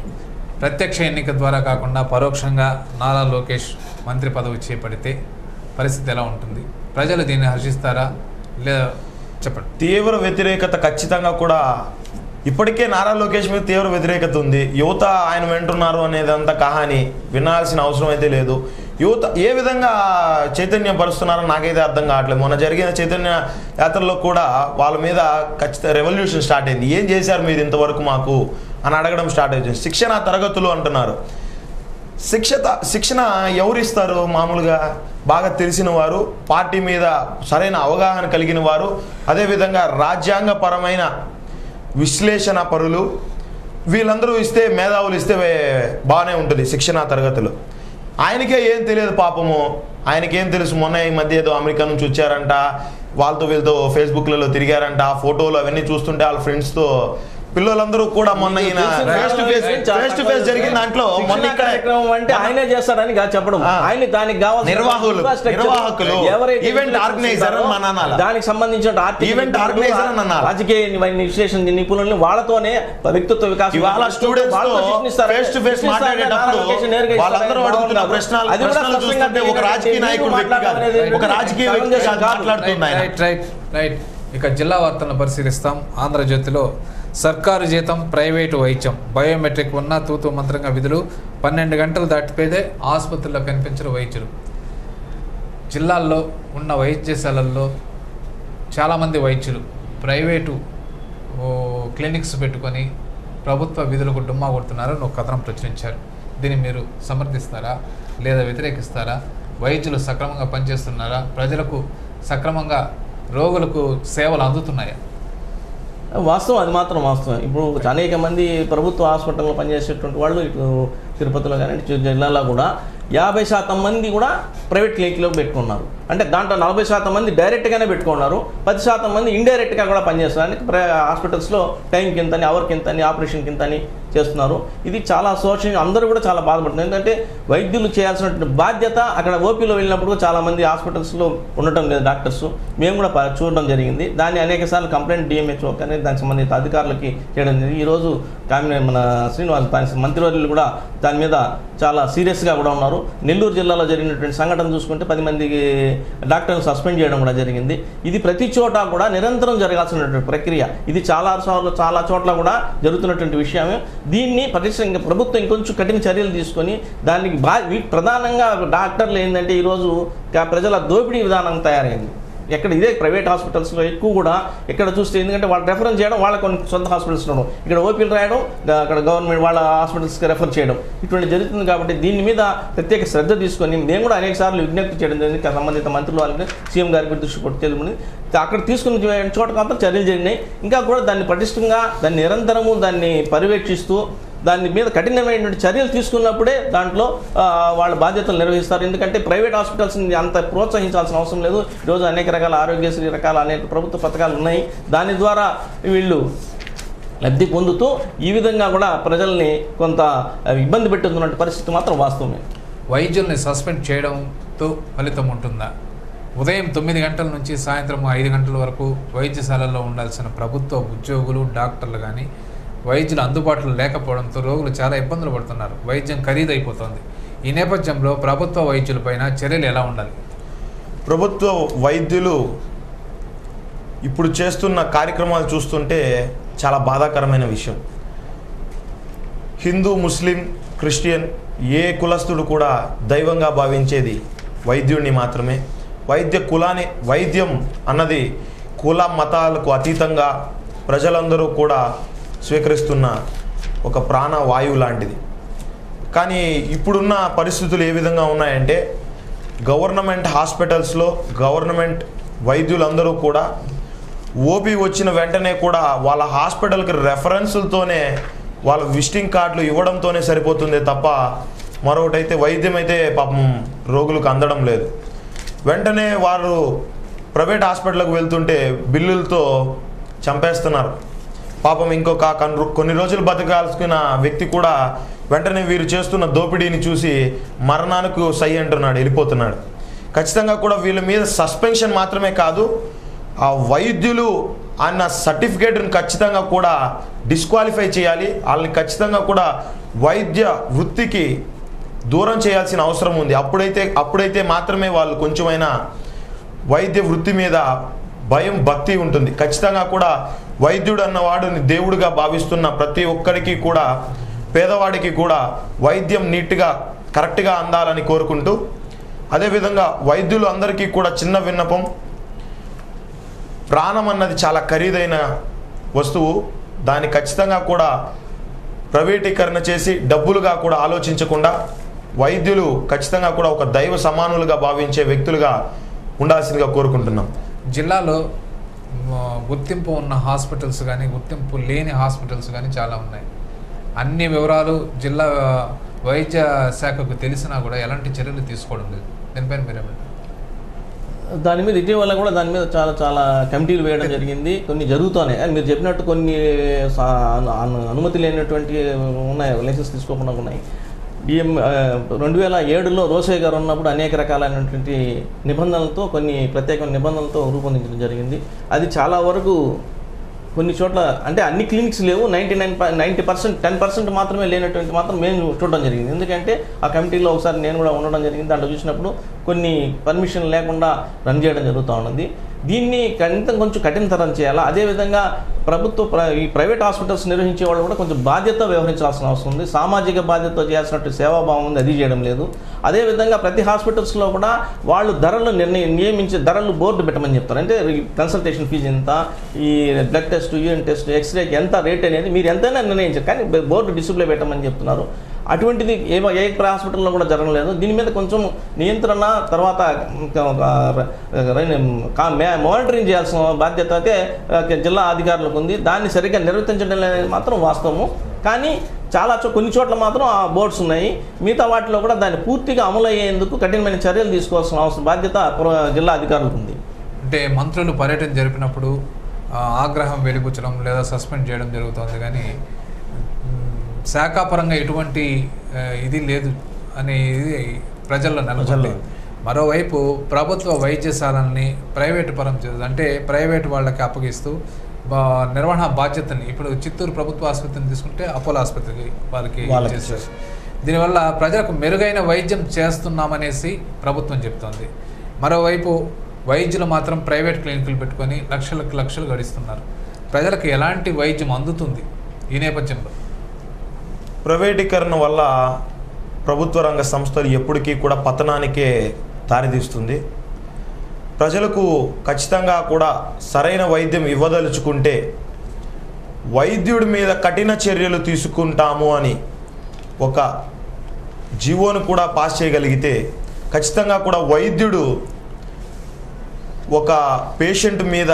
ప్రత్యక్ష ఎన్నిక ద్వారా కాకుండా పరోక్షంగా నారా లోకేష్ మంత్రి పదవి చేపడితే పరిస్థితి ఎలా ఉంటుంది? ప్రజలు దీన్ని హర్షిస్తారా? లేదా చెప్పండి. తీవ్ర వ్యతిరేకత ఖచ్చితంగా కూడా ఇప్పటికే నారా లోకేష్ మీద తీవ్ర వ్యతిరేకత ఉంది. యువత ఆయన వింటున్నారు అనేదంతా కహాని. వినాల్సిన అవసరం అయితే లేదు. యువత ఏ విధంగా చైతన్యం పరుస్తున్నారో నాకైతే అర్థం కావట్లేదు. మొన్న జరిగిన చైతన్య యాత్రలో కూడా వాళ్ళ మీద ఖచ్చితంగా రెవల్యూషన్ స్టార్ట్ అయింది. ఏం చేశారు మీరు ఇంతవరకు మాకు? అని అడగడం స్టార్ట్ అయింది. శిక్షణ తరగతులు అంటున్నారు. శిక్షత శిక్షణ ఎవరు ఇస్తారు మామూలుగా బాగా తెలిసిన వారు పార్టీ మీద సరైన అవగాహన కలిగిన వారు అదేవిధంగా రాజ్యాంగపరమైన విశ్లేషణ పరులు. వీళ్ళందరూ ఇస్తే మేధావులు ఇస్తే బాగానే ఉంటుంది శిక్షణ తరగతులు. ఆయనకే ఏం తెలియదు పాపము. ఆయనకేం తెలుసు? మొన్న ఈ మధ్య ఏదో అమెరికా నుంచి వచ్చారంట. వాళ్ళతో వీళ్ళతో ఫేస్బుక్లలో తిరిగారంట. ఫోటోలు అవన్నీ చూస్తుంటే వాళ్ళ ఫ్రెండ్స్తో పిల్లలందరూ కూడా మొన్న ఈయన face to face face to face జరిగిన దాంట్లో మొన్న ఇక్కడ అంటే ఆయనే చేస్తారని చెప్పడం. ఆయన దానికి కావాల్సిన నిర్వాహకులు, నిర్వాహకులు, అని అనాలా? దానికి సంబంధించిన ఆర్థిక Event నిపుణులు, organizer అని అనాలా? రాజకీయ ని- విశ్లేషణ నిపుణుల్ని వాళ్ళతోనే వ్యక్తిత్వ వికాసం ఇవాళ స్టూడెంట్స్. ఫేస్ టు ఫేస్ మాట్లాడేటప్పుడు వాళ్ళందరూ అడుగుతున్న. ప్రశ్నలు అది ప్రశ్నలు చూస్తుంటే ఒక రాజకీయ. నాయకుడు వ్యక్తి కాదు మాట్లాడడం ఒక రాజకీయ వ్యక్తి కాదు కాదు. మాట్లాడుతున్న ఆయన రైట్ రైట్ రైట్ ఇక జిల్లా వార్తలను పరిశీలిస్తాం ఆంధ్రజ్యోతిలో సర్కారు జీతం ప్రైవేటు వైద్యం బయోమెట్రిక్ ఉన్న తూతూ మంత్రంగా విధులు పన్నెండు గంటలు దాటిపోతే ఆసుపత్రిలో కనిపించరు వైద్యులు. జిల్లాల్లో ఉన్న వైద్యశాలల్లో చాలామంది వైద్యులు ప్రైవేటు క్లినిక్స్ పెట్టుకొని ప్రభుత్వ విధులకు డుమ్మా కొడుతున్నారని ఒక కథనం ప్రచురించారు. దీన్ని మీరు సమర్థిస్తారా? లేదా వ్యతిరేకిస్తారా? వైద్యులు సక్రమంగా పనిచేస్తున్నారా? ప్రజలకు సక్రమంగా రోగులకు సేవలు అందుతున్నాయా? వాస్తవం అది మాత్రం వాస్తవం. ఇప్పుడు అనేక మంది ప్రభుత్వ హాస్పిటల్లో పనిచేసేటువంటి వాళ్ళు ఇటు తిరుపతిలో కానీ జిల్లాలో కూడా యాభై శాతం మంది కూడా ప్రైవేట్ క్లినిక్లో పెట్టుకున్నారు. అంటే దాంట్లో నలభై శాతం మంది డైరెక్ట్గానే పెట్టుకున్నారు. పది శాతం మంది ఇండైరెక్ట్గా కూడా పనిచేస్తున్నారు. ప్ర హాస్పిటల్స్లో టైం కింతని అవర్ కింతని ఆపరేషన్ కింతని చేస్తున్నారు. ఇది చాలా సోషల్ అందరూ కూడా చాలా బాధపడుతున్నారు. ఎందుకంటే వైద్యులు చేయాల్సినటువంటి బాధ్యత అక్కడ ఓపీలో వెళ్ళినప్పుడు కూడా హాస్పిటల్స్లో ఉండటం లేదు డాక్టర్స్ మేము కూడా చూడడం జరిగింది. దాన్ని అనేక సార్లు కంప్లైంట్ డిఎంహెచ్ఓ కానీ దానికి సంబంధిత అధికారులకి చేయడం జరిగింది. ఈరోజు కామినే మన శ్రీనివాస్ దాని మంత్రివర్యులు కూడా దాని మీద చాలా సీరియస్గా కూడా ఉన్నారు. నెల్లూరు జిల్లాలో జరిగినటువంటి సంఘటన చూసుకుంటే పది మందికి డాక్టర్లు సస్పెండ్ చేయడం కూడా జరిగింది. ఇది ప్రతి చోట కూడా నిరంతరం జరగాల్సినటువంటి ప్రక్రియ. ఇది చాలా సార్లు చాలా చోట్ల కూడా జరుగుతున్నటువంటి విషయమే. దీన్ని పరిశ్రమ ప్రభుత్వం ఇంకొంచెం కఠిన చర్యలు తీసుకొని దానికి బా ప్రధానంగా డాక్టర్లు ఏంటంటే ఈరోజు ప్రజల దోపిడీ విధానం తయారైంది. ఎక్కడ ఇదే ప్రైవేట్ హాస్పిటల్స్లో ఎక్కువ కూడా ఎక్కడ చూస్తే ఎందుకంటే వాళ్ళు రెఫరెన్స్ చేయడం వాళ్ళ కొన్ని సొంత హాస్పిటల్స్లో ఇక్కడ ఓపీలు రాయడం అక్కడ గవర్నమెంట్ వాళ్ళ హాస్పిటల్స్కి రెఫర్ చేయడం. ఇటువంటి జరుగుతుంది కాబట్టి దీని మీద ప్రత్యేక శ్రద్ధ తీసుకొని నేను కూడా అనేక సార్లు విజ్ఞప్తి చేయడం జరిగింది. సంబంధిత మంత్రులు వాళ్ళని సీఎం గారికి దృష్టి కొట్టి తెలుపుని అక్కడ తీసుకుని చోట మాత్రం చర్యలు జరిగినాయి. ఇంకా కూడా దాన్ని పటిష్టంగా దాన్ని నిరంతరము దాన్ని పర్యవేక్షిస్తూ దాని మీద కఠినమైనటువంటి చర్యలు తీసుకున్నప్పుడే దాంట్లో వాళ్ళ బాధ్యతలు నిర్వహిస్తారు. ఎందుకంటే ప్రైవేట్ హాస్పిటల్స్ని అంత ప్రోత్సహించాల్సిన అవసరం లేదు. ఈరోజు అనేక రకాల ఆరోగ్యశ్రీ రకాల అనేక ప్రభుత్వ పథకాలు ఉన్నాయి. దాని ద్వారా వీళ్ళు లబ్ధి పొందుతూ ఈ విధంగా కూడా ప్రజల్ని కొంత ఇబ్బంది పెట్టుతున్నటువంటి పరిస్థితి మాత్రం వాస్తవమే. వైద్యుల్ని సస్పెండ్ చేయడంతో ఫలితం ఉంటుందా? ఉదయం తొమ్మిది గంటల నుంచి సాయంత్రం ఐదు గంటల వరకు వైద్యశాలల్లో ఉండాల్సిన ప్రభుత్వ ఉద్యోగులు డాక్టర్లు కానీ వైద్యులు అందుబాటులో లేకపోవడంతో రోగులు చాలా ఇబ్బందులు పడుతున్నారు. వైద్యం ఖరీదైపోతుంది. ఈ నేపథ్యంలో ప్రభుత్వ వైద్యులపైన చర్యలు ఎలా ఉండాలి? ప్రభుత్వ వైద్యులు ఇప్పుడు చేస్తున్న కార్యక్రమాలు చూస్తుంటే చాలా బాధాకరమైన విషయం. హిందూ ముస్లిం క్రిస్టియన్ ఏ కులస్తుడు కూడా దైవంగా భావించేది వైద్యుడిని మాత్రమే. వైద్య కులాన్ని వైద్యం అన్నది కుల మతాలకు అతీతంగా ప్రజలందరూ కూడా స్వీకరిస్తున్న ఒక ప్రాణ వాయువు లాంటిది. కానీ ఇప్పుడున్న పరిస్థితులు ఏ విధంగా ఉన్నాయంటే గవర్నమెంట్ హాస్పిటల్స్లో గవర్నమెంట్ వైద్యులందరూ కూడా ఓపీ వచ్చిన వెంటనే కూడా వాళ్ళ హాస్పిటల్కి రెఫరెన్సులతోనే వాళ్ళ విజిటింగ్ కార్డులు ఇవ్వడంతోనే సరిపోతుంది తప్ప మరొకటైతే వైద్యం అయితే పాపం రోగులకు అందడం లేదు. వెంటనే వారు ప్రైవేట్ హాస్పిటల్కి వెళ్తుంటే బిల్లులతో చంపేస్తున్నారు. పాపం ఇంకొక కన్- కొన్ని రోజులు బతకాల్సిన వ్యక్తి కూడా వెంటనే వీరు చేస్తున్న దోపిడీని చూసి మరణానికి సై అంటున్నాడు వెళ్ళిపోతున్నాడు. ఖచ్చితంగా కూడా వీళ్ళ మీద సస్పెన్షన్ మాత్రమే కాదు ఆ వైద్యులు అన్న సర్టిఫికేట్ను ఖచ్చితంగా కూడా డిస్క్వాలిఫై చేయాలి. వాళ్ళని ఖచ్చితంగా కూడా వైద్య వృత్తికి దూరం చేయాల్సిన అవసరం ఉంది. అప్పుడైతే అప్పుడైతే మాత్రమే వాళ్ళు కొంచెమైనా వైద్య వృత్తి మీద భయం భక్తి ఉంటుంది. ఖచ్చితంగా కూడా వైద్యుడు అన్నవాడు దేవుడిగా భావిస్తున్న ప్రతి ఒక్కరికి కూడా పేదవాడికి కూడా వైద్యం నీట్గా కరెక్ట్గా అందాలని కోరుకుంటూ అదేవిధంగా వైద్యులు అందరికీ కూడా చిన్న విన్నపం. ప్రాణం అన్నది చాలా ఖరీదైన వస్తువు. దాన్ని ఖచ్చితంగా కూడా ప్రైవేటీకరణ చేసి డబ్బులుగా కూడా ఆలోచించకుండా వైద్యులు ఖచ్చితంగా కూడా ఒక దైవ సమానులుగా భావించే వ్యక్తులుగా ఉండాల్సిందిగా కోరుకుంటున్నాం. జిల్లాలో గుర్తింపు ఉన్న హాస్పిటల్స్ కానీ గుర్తింపు లేని హాస్పిటల్స్ కానీ చాలా ఉన్నాయి. అన్ని వివరాలు జిల్లా వైద్య శాఖకు తెలిసినా కూడా ఎలాంటి చర్యలు తీసుకోవడం లేదు. దీనిపైన మీరేమంటారు దాని మీద ఇటీవల కూడా దాని మీద చాలా చాలా కమిటీలు వేయడం జరిగింది. కొన్ని జరుగుతున్నాయి. అని మీరు చెప్పినట్టు కొన్ని సా- అనుమతి లేనటువంటి ఉన్నాయి. లైసెన్స్ తీసుకోకుండా ఉన్నాయి. ఈ రెండు వేల ఏడులో రోసే గారు ఉన్నప్పుడు అనేక రకాలైనటువంటి నిబంధనలతో కొన్ని ప్రత్యేక నిబంధనలతో రూపొందించడం జరిగింది. అది చాలా వరకు కొన్ని చోట్ల అంటే అన్ని క్లినిక్స్ లేవు. Ninety nine ninety percent ten percent మాత్రమే లేనటువంటి మాత్రం మేము చూడడం జరిగింది. ఎందుకంటే ఆ కమిటీలో ఒకసారి నేను కూడా ఉండడం జరిగింది. దాంట్లో చూసినప్పుడు కొన్ని పర్మిషన్ లేకుండా రన్ చేయడం జరుగుతూ ఉన్నది. దీన్ని కనీసం కొంచెం కఠినతరం చేయాలా? అదేవిధంగా ప్రభుత్వ ప్ర- ఈ ప్రైవేట్ హాస్పిటల్స్ నిర్వహించే వాళ్ళు కూడా కొంచెం బాధ్యత వ్యవహరించాల్సిన అవసరం ఉంది. సామాజిక బాధ్యత చేయాల్సినట్టు సేవాభావం ఉంది అది చేయడం లేదు. అదేవిధంగా ప్రతి హాస్పిటల్స్లో కూడా వాళ్ళు ధరలు నిర్ణయం నియమించే ధరలు బోర్డు పెట్టమని చెప్తారు. అంటే కన్సల్టేషన్ ఫీజు ఎంత ఈ బ్లడ్ టెస్ట్ యూరిన్ టెస్ట్ ఎక్స్రేకి ఎంత రేట్ అనేది మీరు ఎంతైనా నిర్ణయించారు కానీ బోర్డు డిసిప్లే పెట్టమని చెప్తున్నారు. అటువంటిది ఏ ఏ హాస్పిటల్లో కూడా జరగలేదు. దీని మీద కొంచెం నియంత్రణ తర్వాత మానిటరింగ్ చేయాల్సిన బాధ్యత అయితే జిల్లా అధికారులకు ఉంది. దాన్ని సరిగ్గా నిర్వర్తించడం అనేది మాత్రం వాస్తవము. కానీ చాలా చో కొన్ని చోట్ల మాత్రం ఆ బోర్డ్స్ ఉన్నాయి. మిగతా వాటిలో కూడా దాన్ని పూర్తిగా అమలు అయ్యేందుకు కఠినమైన చర్యలు తీసుకోవాల్సిన అవసరం బాధ్యత జిల్లా అధికారులకు ఉంది. అంటే మంత్రులు పర్యటన జరిపినప్పుడు ఆగ్రహం వెలిబుచ్చడం లేదా సస్పెండ్ చేయడం జరుగుతుంది. కానీ శాఖాపరంగా ఎటువంటి ఇది లేదు అనేది ప్రజల్లో నెలకొంది. మరోవైపు ప్రభుత్వ వైద్యశాలల్ని ప్రైవేటు పరం అంటే ప్రైవేట్ వాళ్ళకి అప్పగిస్తూ బా నిర్వహణ బాధ్యతని ఇప్పుడు చిత్తూరు ప్రభుత్వ ఆసుపత్రిని తీసుకుంటే అపోలో ఆసుపత్రికి వాళ్ళకి చేస్తారు. దీనివల్ల ప్రజలకు మెరుగైన వైద్యం చేస్తున్నామనేసి ప్రభుత్వం చెప్తోంది. మరోవైపు వైద్యులు మాత్రం ప్రైవేట్ క్లినిక్లు పెట్టుకొని లక్షలకు లక్షలు గడిస్తున్నారు. ప్రజలకు ఎలాంటి వైద్యం అందుతుంది ఈ నేపథ్యంలో? ప్రైవేటీకరణ వల్ల ప్రభుత్వ రంగ సంస్థలు ఎప్పటికీ కూడా పతనానికే దారితీస్తుంది. ప్రజలకు ఖచ్చితంగా కూడా సరైన వైద్యం ఇవ్వదలుచుకుంటే వైద్యుడి మీద కఠిన చర్యలు తీసుకుంటాము అని ఒక జీవోను కూడా పాస్ చేయగలిగితే ఖచ్చితంగా కూడా వైద్యుడు ఒక పేషెంట్ మీద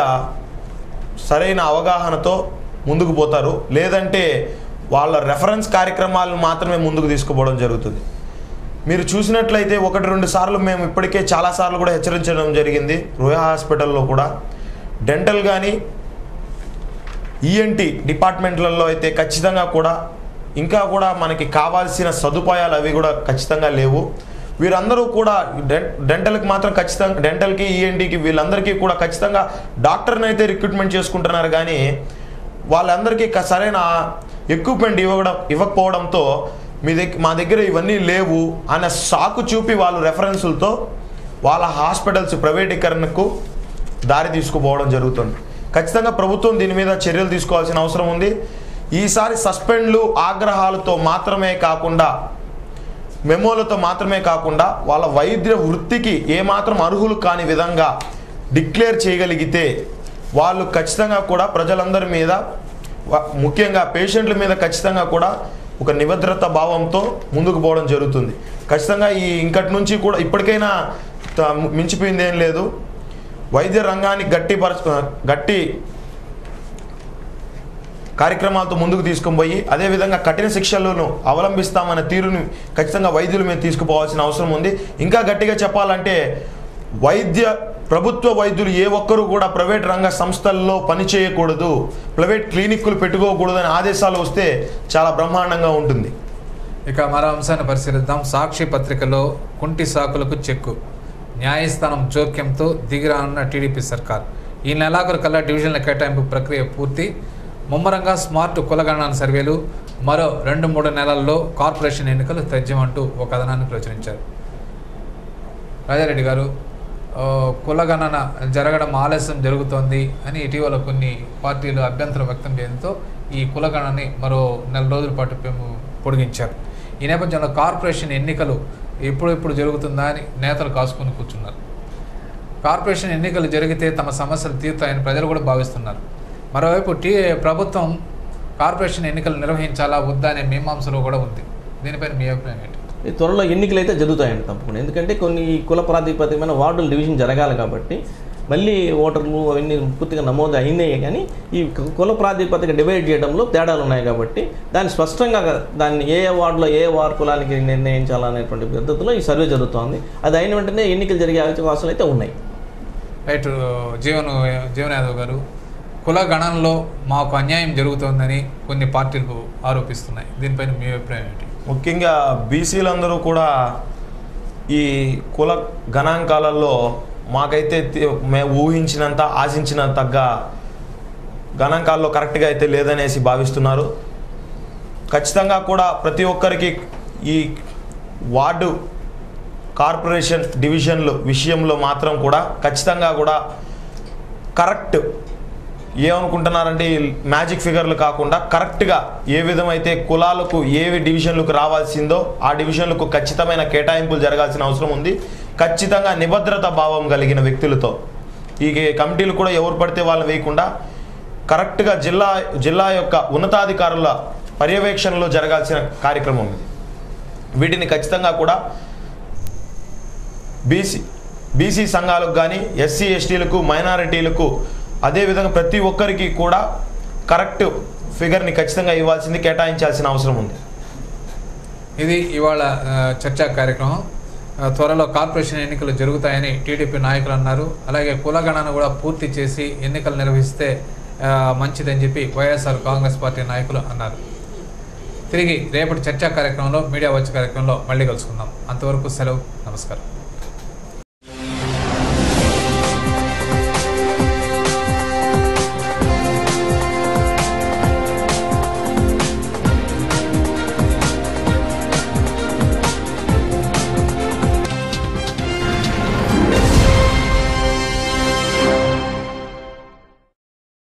సరైన అవగాహనతో ముందుకు పోతారు. లేదంటే వాళ్ళ రెఫరెన్స్ కార్యక్రమాలను మాత్రమే ముందుకు తీసుకుపోవడం జరుగుతుంది. మీరు చూసినట్లయితే ఒకటి రెండు సార్లు మేము ఇప్పటికే చాలాసార్లు కూడా హెచ్చరించడం జరిగింది. రోయా హాస్పిటల్లో కూడా. డెంటల్ కానీ ఈఎన్టీ డిపార్ట్మెంట్లలో అయితే ఖచ్చితంగా కూడా ఇంకా కూడా మనకి కావాల్సిన సదుపాయాలు అవి కూడా ఖచ్చితంగా లేవు. వీరందరూ కూడా డెంటల్కి మాత్రం ఖచ్చితంగా డెంటల్కి ఈఎన్టీకి వీళ్ళందరికీ కూడా ఖచ్చితంగా డాక్టర్ని అయితే రిక్రూట్మెంట్ చేసుకుంటున్నారు. కానీ వాళ్ళందరికీ సరైన ఎక్విప్మెంట్ ఇవ్వడం ఇవ్వకపోవడంతో మీ దగ్గర మా దగ్గర ఇవన్నీ లేవు అనే సాకు చూపి వాళ్ళు రెఫరెన్సులతో వాళ్ళ హాస్పిటల్స్ ప్రైవేటీకరణకు దారి తీసుకుపోవడం జరుగుతుంది. ఖచ్చితంగా ప్రభుత్వం దీని మీద చర్యలు తీసుకోవాల్సిన అవసరం ఉంది. ఈసారి సస్పెండ్లు ఆగ్రహాలతో మాత్రమే కాకుండా మెమోలతో మాత్రమే కాకుండా వాళ్ళ వైద్య వృత్తికి ఏమాత్రం అర్హులు కాని విధంగా డిక్లేర్ చేయగలిగితే వాళ్ళు ఖచ్చితంగా కూడా ప్రజలందరి మీద ముఖ్యంగా పేషెంట్ల మీద ఖచ్చితంగా కూడా ఒక నిభద్రత భావంతో ముందుకు పోవడం జరుగుతుంది. ఖచ్చితంగా ఈ ఇంకటి నుంచి కూడా ఇప్పటికైనా త- మించిపోయింది ఏం లేదు. వైద్య రంగాన్ని గట్టి పరచ గట్టి కార్యక్రమాలతో ముందుకు తీసుకొని పోయి అదేవిధంగా కఠిన శిక్షలను అవలంబిస్తామన్న తీరుని ఖచ్చితంగా వైద్యుల మీద తీసుకుపోవాల్సిన అవసరం ఉంది. ఇంకా గట్టిగా చెప్పాలంటే వైద్య ప్రభుత్వ వైద్యులు ఏ ఒక్కరూ కూడా ప్రైవేట్ రంగ సంస్థల్లో పని చేయకూడదు ప్రైవేట్ క్లినిక్లు పెట్టుకోకూడదు అనే ఆదేశాలు వస్తే చాలా బ్రహ్మాండంగా ఉంటుంది. ఇక మరో అంశాన్ని పరిశీలిద్దాం. సాక్షి పత్రికలో కుంటి సాకులకు చెక్కు. న్యాయస్థానం జోక్యంతో దిగిరానున్న టీడీపీ సర్కార్. ఈ నెలాఖరు కల్లా డివిజన్ల కేటాయింపు ప్రక్రియ పూర్తి. ముమ్మరంగా స్మార్ట్ కులగణన సర్వేలు. మరో రెండు మూడు నెలల్లో కార్పొరేషన్ ఎన్నికలు తథ్యమంటూ ఒక కథనాన్ని ప్రచురించారు. రాజారెడ్డి గారు కులగణన జరగడం ఆలస్యం జరుగుతోంది అని ఇటీవల కొన్ని పార్టీలు అభ్యంతరం వ్యక్తం చేయడంతో ఈ కులగణని మరో నెల రోజుల పాటు పొడిగించారు ఈ నేపథ్యంలో కార్పొరేషన్ ఎన్నికలు ఎప్పుడెప్పుడు జరుగుతుందా అని నేతలు కాసుకొని కూర్చున్నారు. కార్పొరేషన్ ఎన్నికలు జరిగితే తమ సమస్యలు తీరుతాయని ప్రజలు కూడా భావిస్తున్నారు. మరోవైపు టీ ప్రభుత్వం కార్పొరేషన్ ఎన్నికలు నిర్వహించాలా వద్దా అనే మీమాంసలో కూడా ఉంది. దీనిపైన మీ అభిప్రాయం ఏంటి? త్వరలో ఎన్నికలు అయితే జరుగుతాయండి తప్పకుండా. ఎందుకంటే కొన్ని కుల ప్రాతిపదికమైన వార్డుల డివిజన్ జరగాలి కాబట్టి మళ్ళీ ఓటర్లు అవన్నీ పూర్తిగా నమోదు అయినాయి కానీ ఈ కుల ప్రాతిపదిక డివైడ్ చేయడంలో తేడాలు ఉన్నాయి కాబట్టి దాన్ని స్పష్టంగా దాన్ని ఏ వార్డులో ఏ వార్ కులానికి నిర్ణయించాలనేటువంటి పద్ధతిలో ఈ సర్వే జరుగుతోంది. అది అయిన వెంటనే ఎన్నికలు జరిగే అవకాశాలు అయితే ఉన్నాయి. రైట్ జీవన్ జీవన్ యాదవ్ గారు కుల గణనలో మాకు అన్యాయం జరుగుతోందని కొన్ని పార్టీలు ఆరోపిస్తున్నాయి. దీనిపైన మీ అభిప్రాయం ఏంటి? ముఖ్యంగా బీసీలందరూ కూడా ఈ కుల గణాంకాలలో మాకైతే మేము ఊహించినంత ఆశించిన తగ్గ గణాంకాల్లో కరెక్ట్గా అయితే లేదనేసి భావిస్తున్నారు. ఖచ్చితంగా కూడా ప్రతి ఒక్కరికి ఈ వార్డు కార్పొరేషన్ డివిజన్లు విషయంలో మాత్రం కూడా ఖచ్చితంగా కూడా కరెక్ట్ ఏమనుకుంటున్నారంటే మ్యాజిక్ ఫిగర్లు కాకుండా కరెక్ట్గా ఏ విధమైతే కులాలకు ఏవి డివిజన్లకు రావాల్సిందో ఆ డివిజన్లకు ఖచ్చితమైన కేటాయింపులు జరగాల్సిన అవసరం ఉంది. ఖచ్చితంగా నిభద్రత భావం కలిగిన వ్యక్తులతో. ఈ కమిటీలు కూడా ఎవరు పడితే వాళ్ళు వేయకుండా కరెక్ట్గా జిల్లా జిల్లా యొక్క ఉన్నతాధికారుల పర్యవేక్షణలో జరగాల్సిన కార్యక్రమం ఇది. వీటిని ఖచ్చితంగా కూడా బీసీ బీసీ సంఘాలకు కానీ ఎస్సీ ఎస్టీలకు మైనారిటీలకు అదేవిధంగా ప్రతి ఒక్కరికి కూడా కరెక్ట్ ఫిగర్ని ఖచ్చితంగా ఇవ్వాల్సింది కేటాయించాల్సిన అవసరం ఉంది. ఇది ఇవాళ చర్చా కార్యక్రమం. త్వరలో కార్పొరేషన్ ఎన్నికలు జరుగుతాయని టీడీపీ నాయకులు అన్నారు. అలాగే కులగణన కూడా పూర్తి చేసి ఎన్నికలు నిర్వహిస్తే మంచిదని చెప్పి వైఎస్ఆర్ కాంగ్రెస్ పార్టీ నాయకులు అన్నారు. తిరిగి రేపటి చర్చా కార్యక్రమంలో మీడియా వచ్చే కార్యక్రమంలో మళ్ళీ కలుసుకుందాం. అంతవరకు సెలవు. నమస్కారం.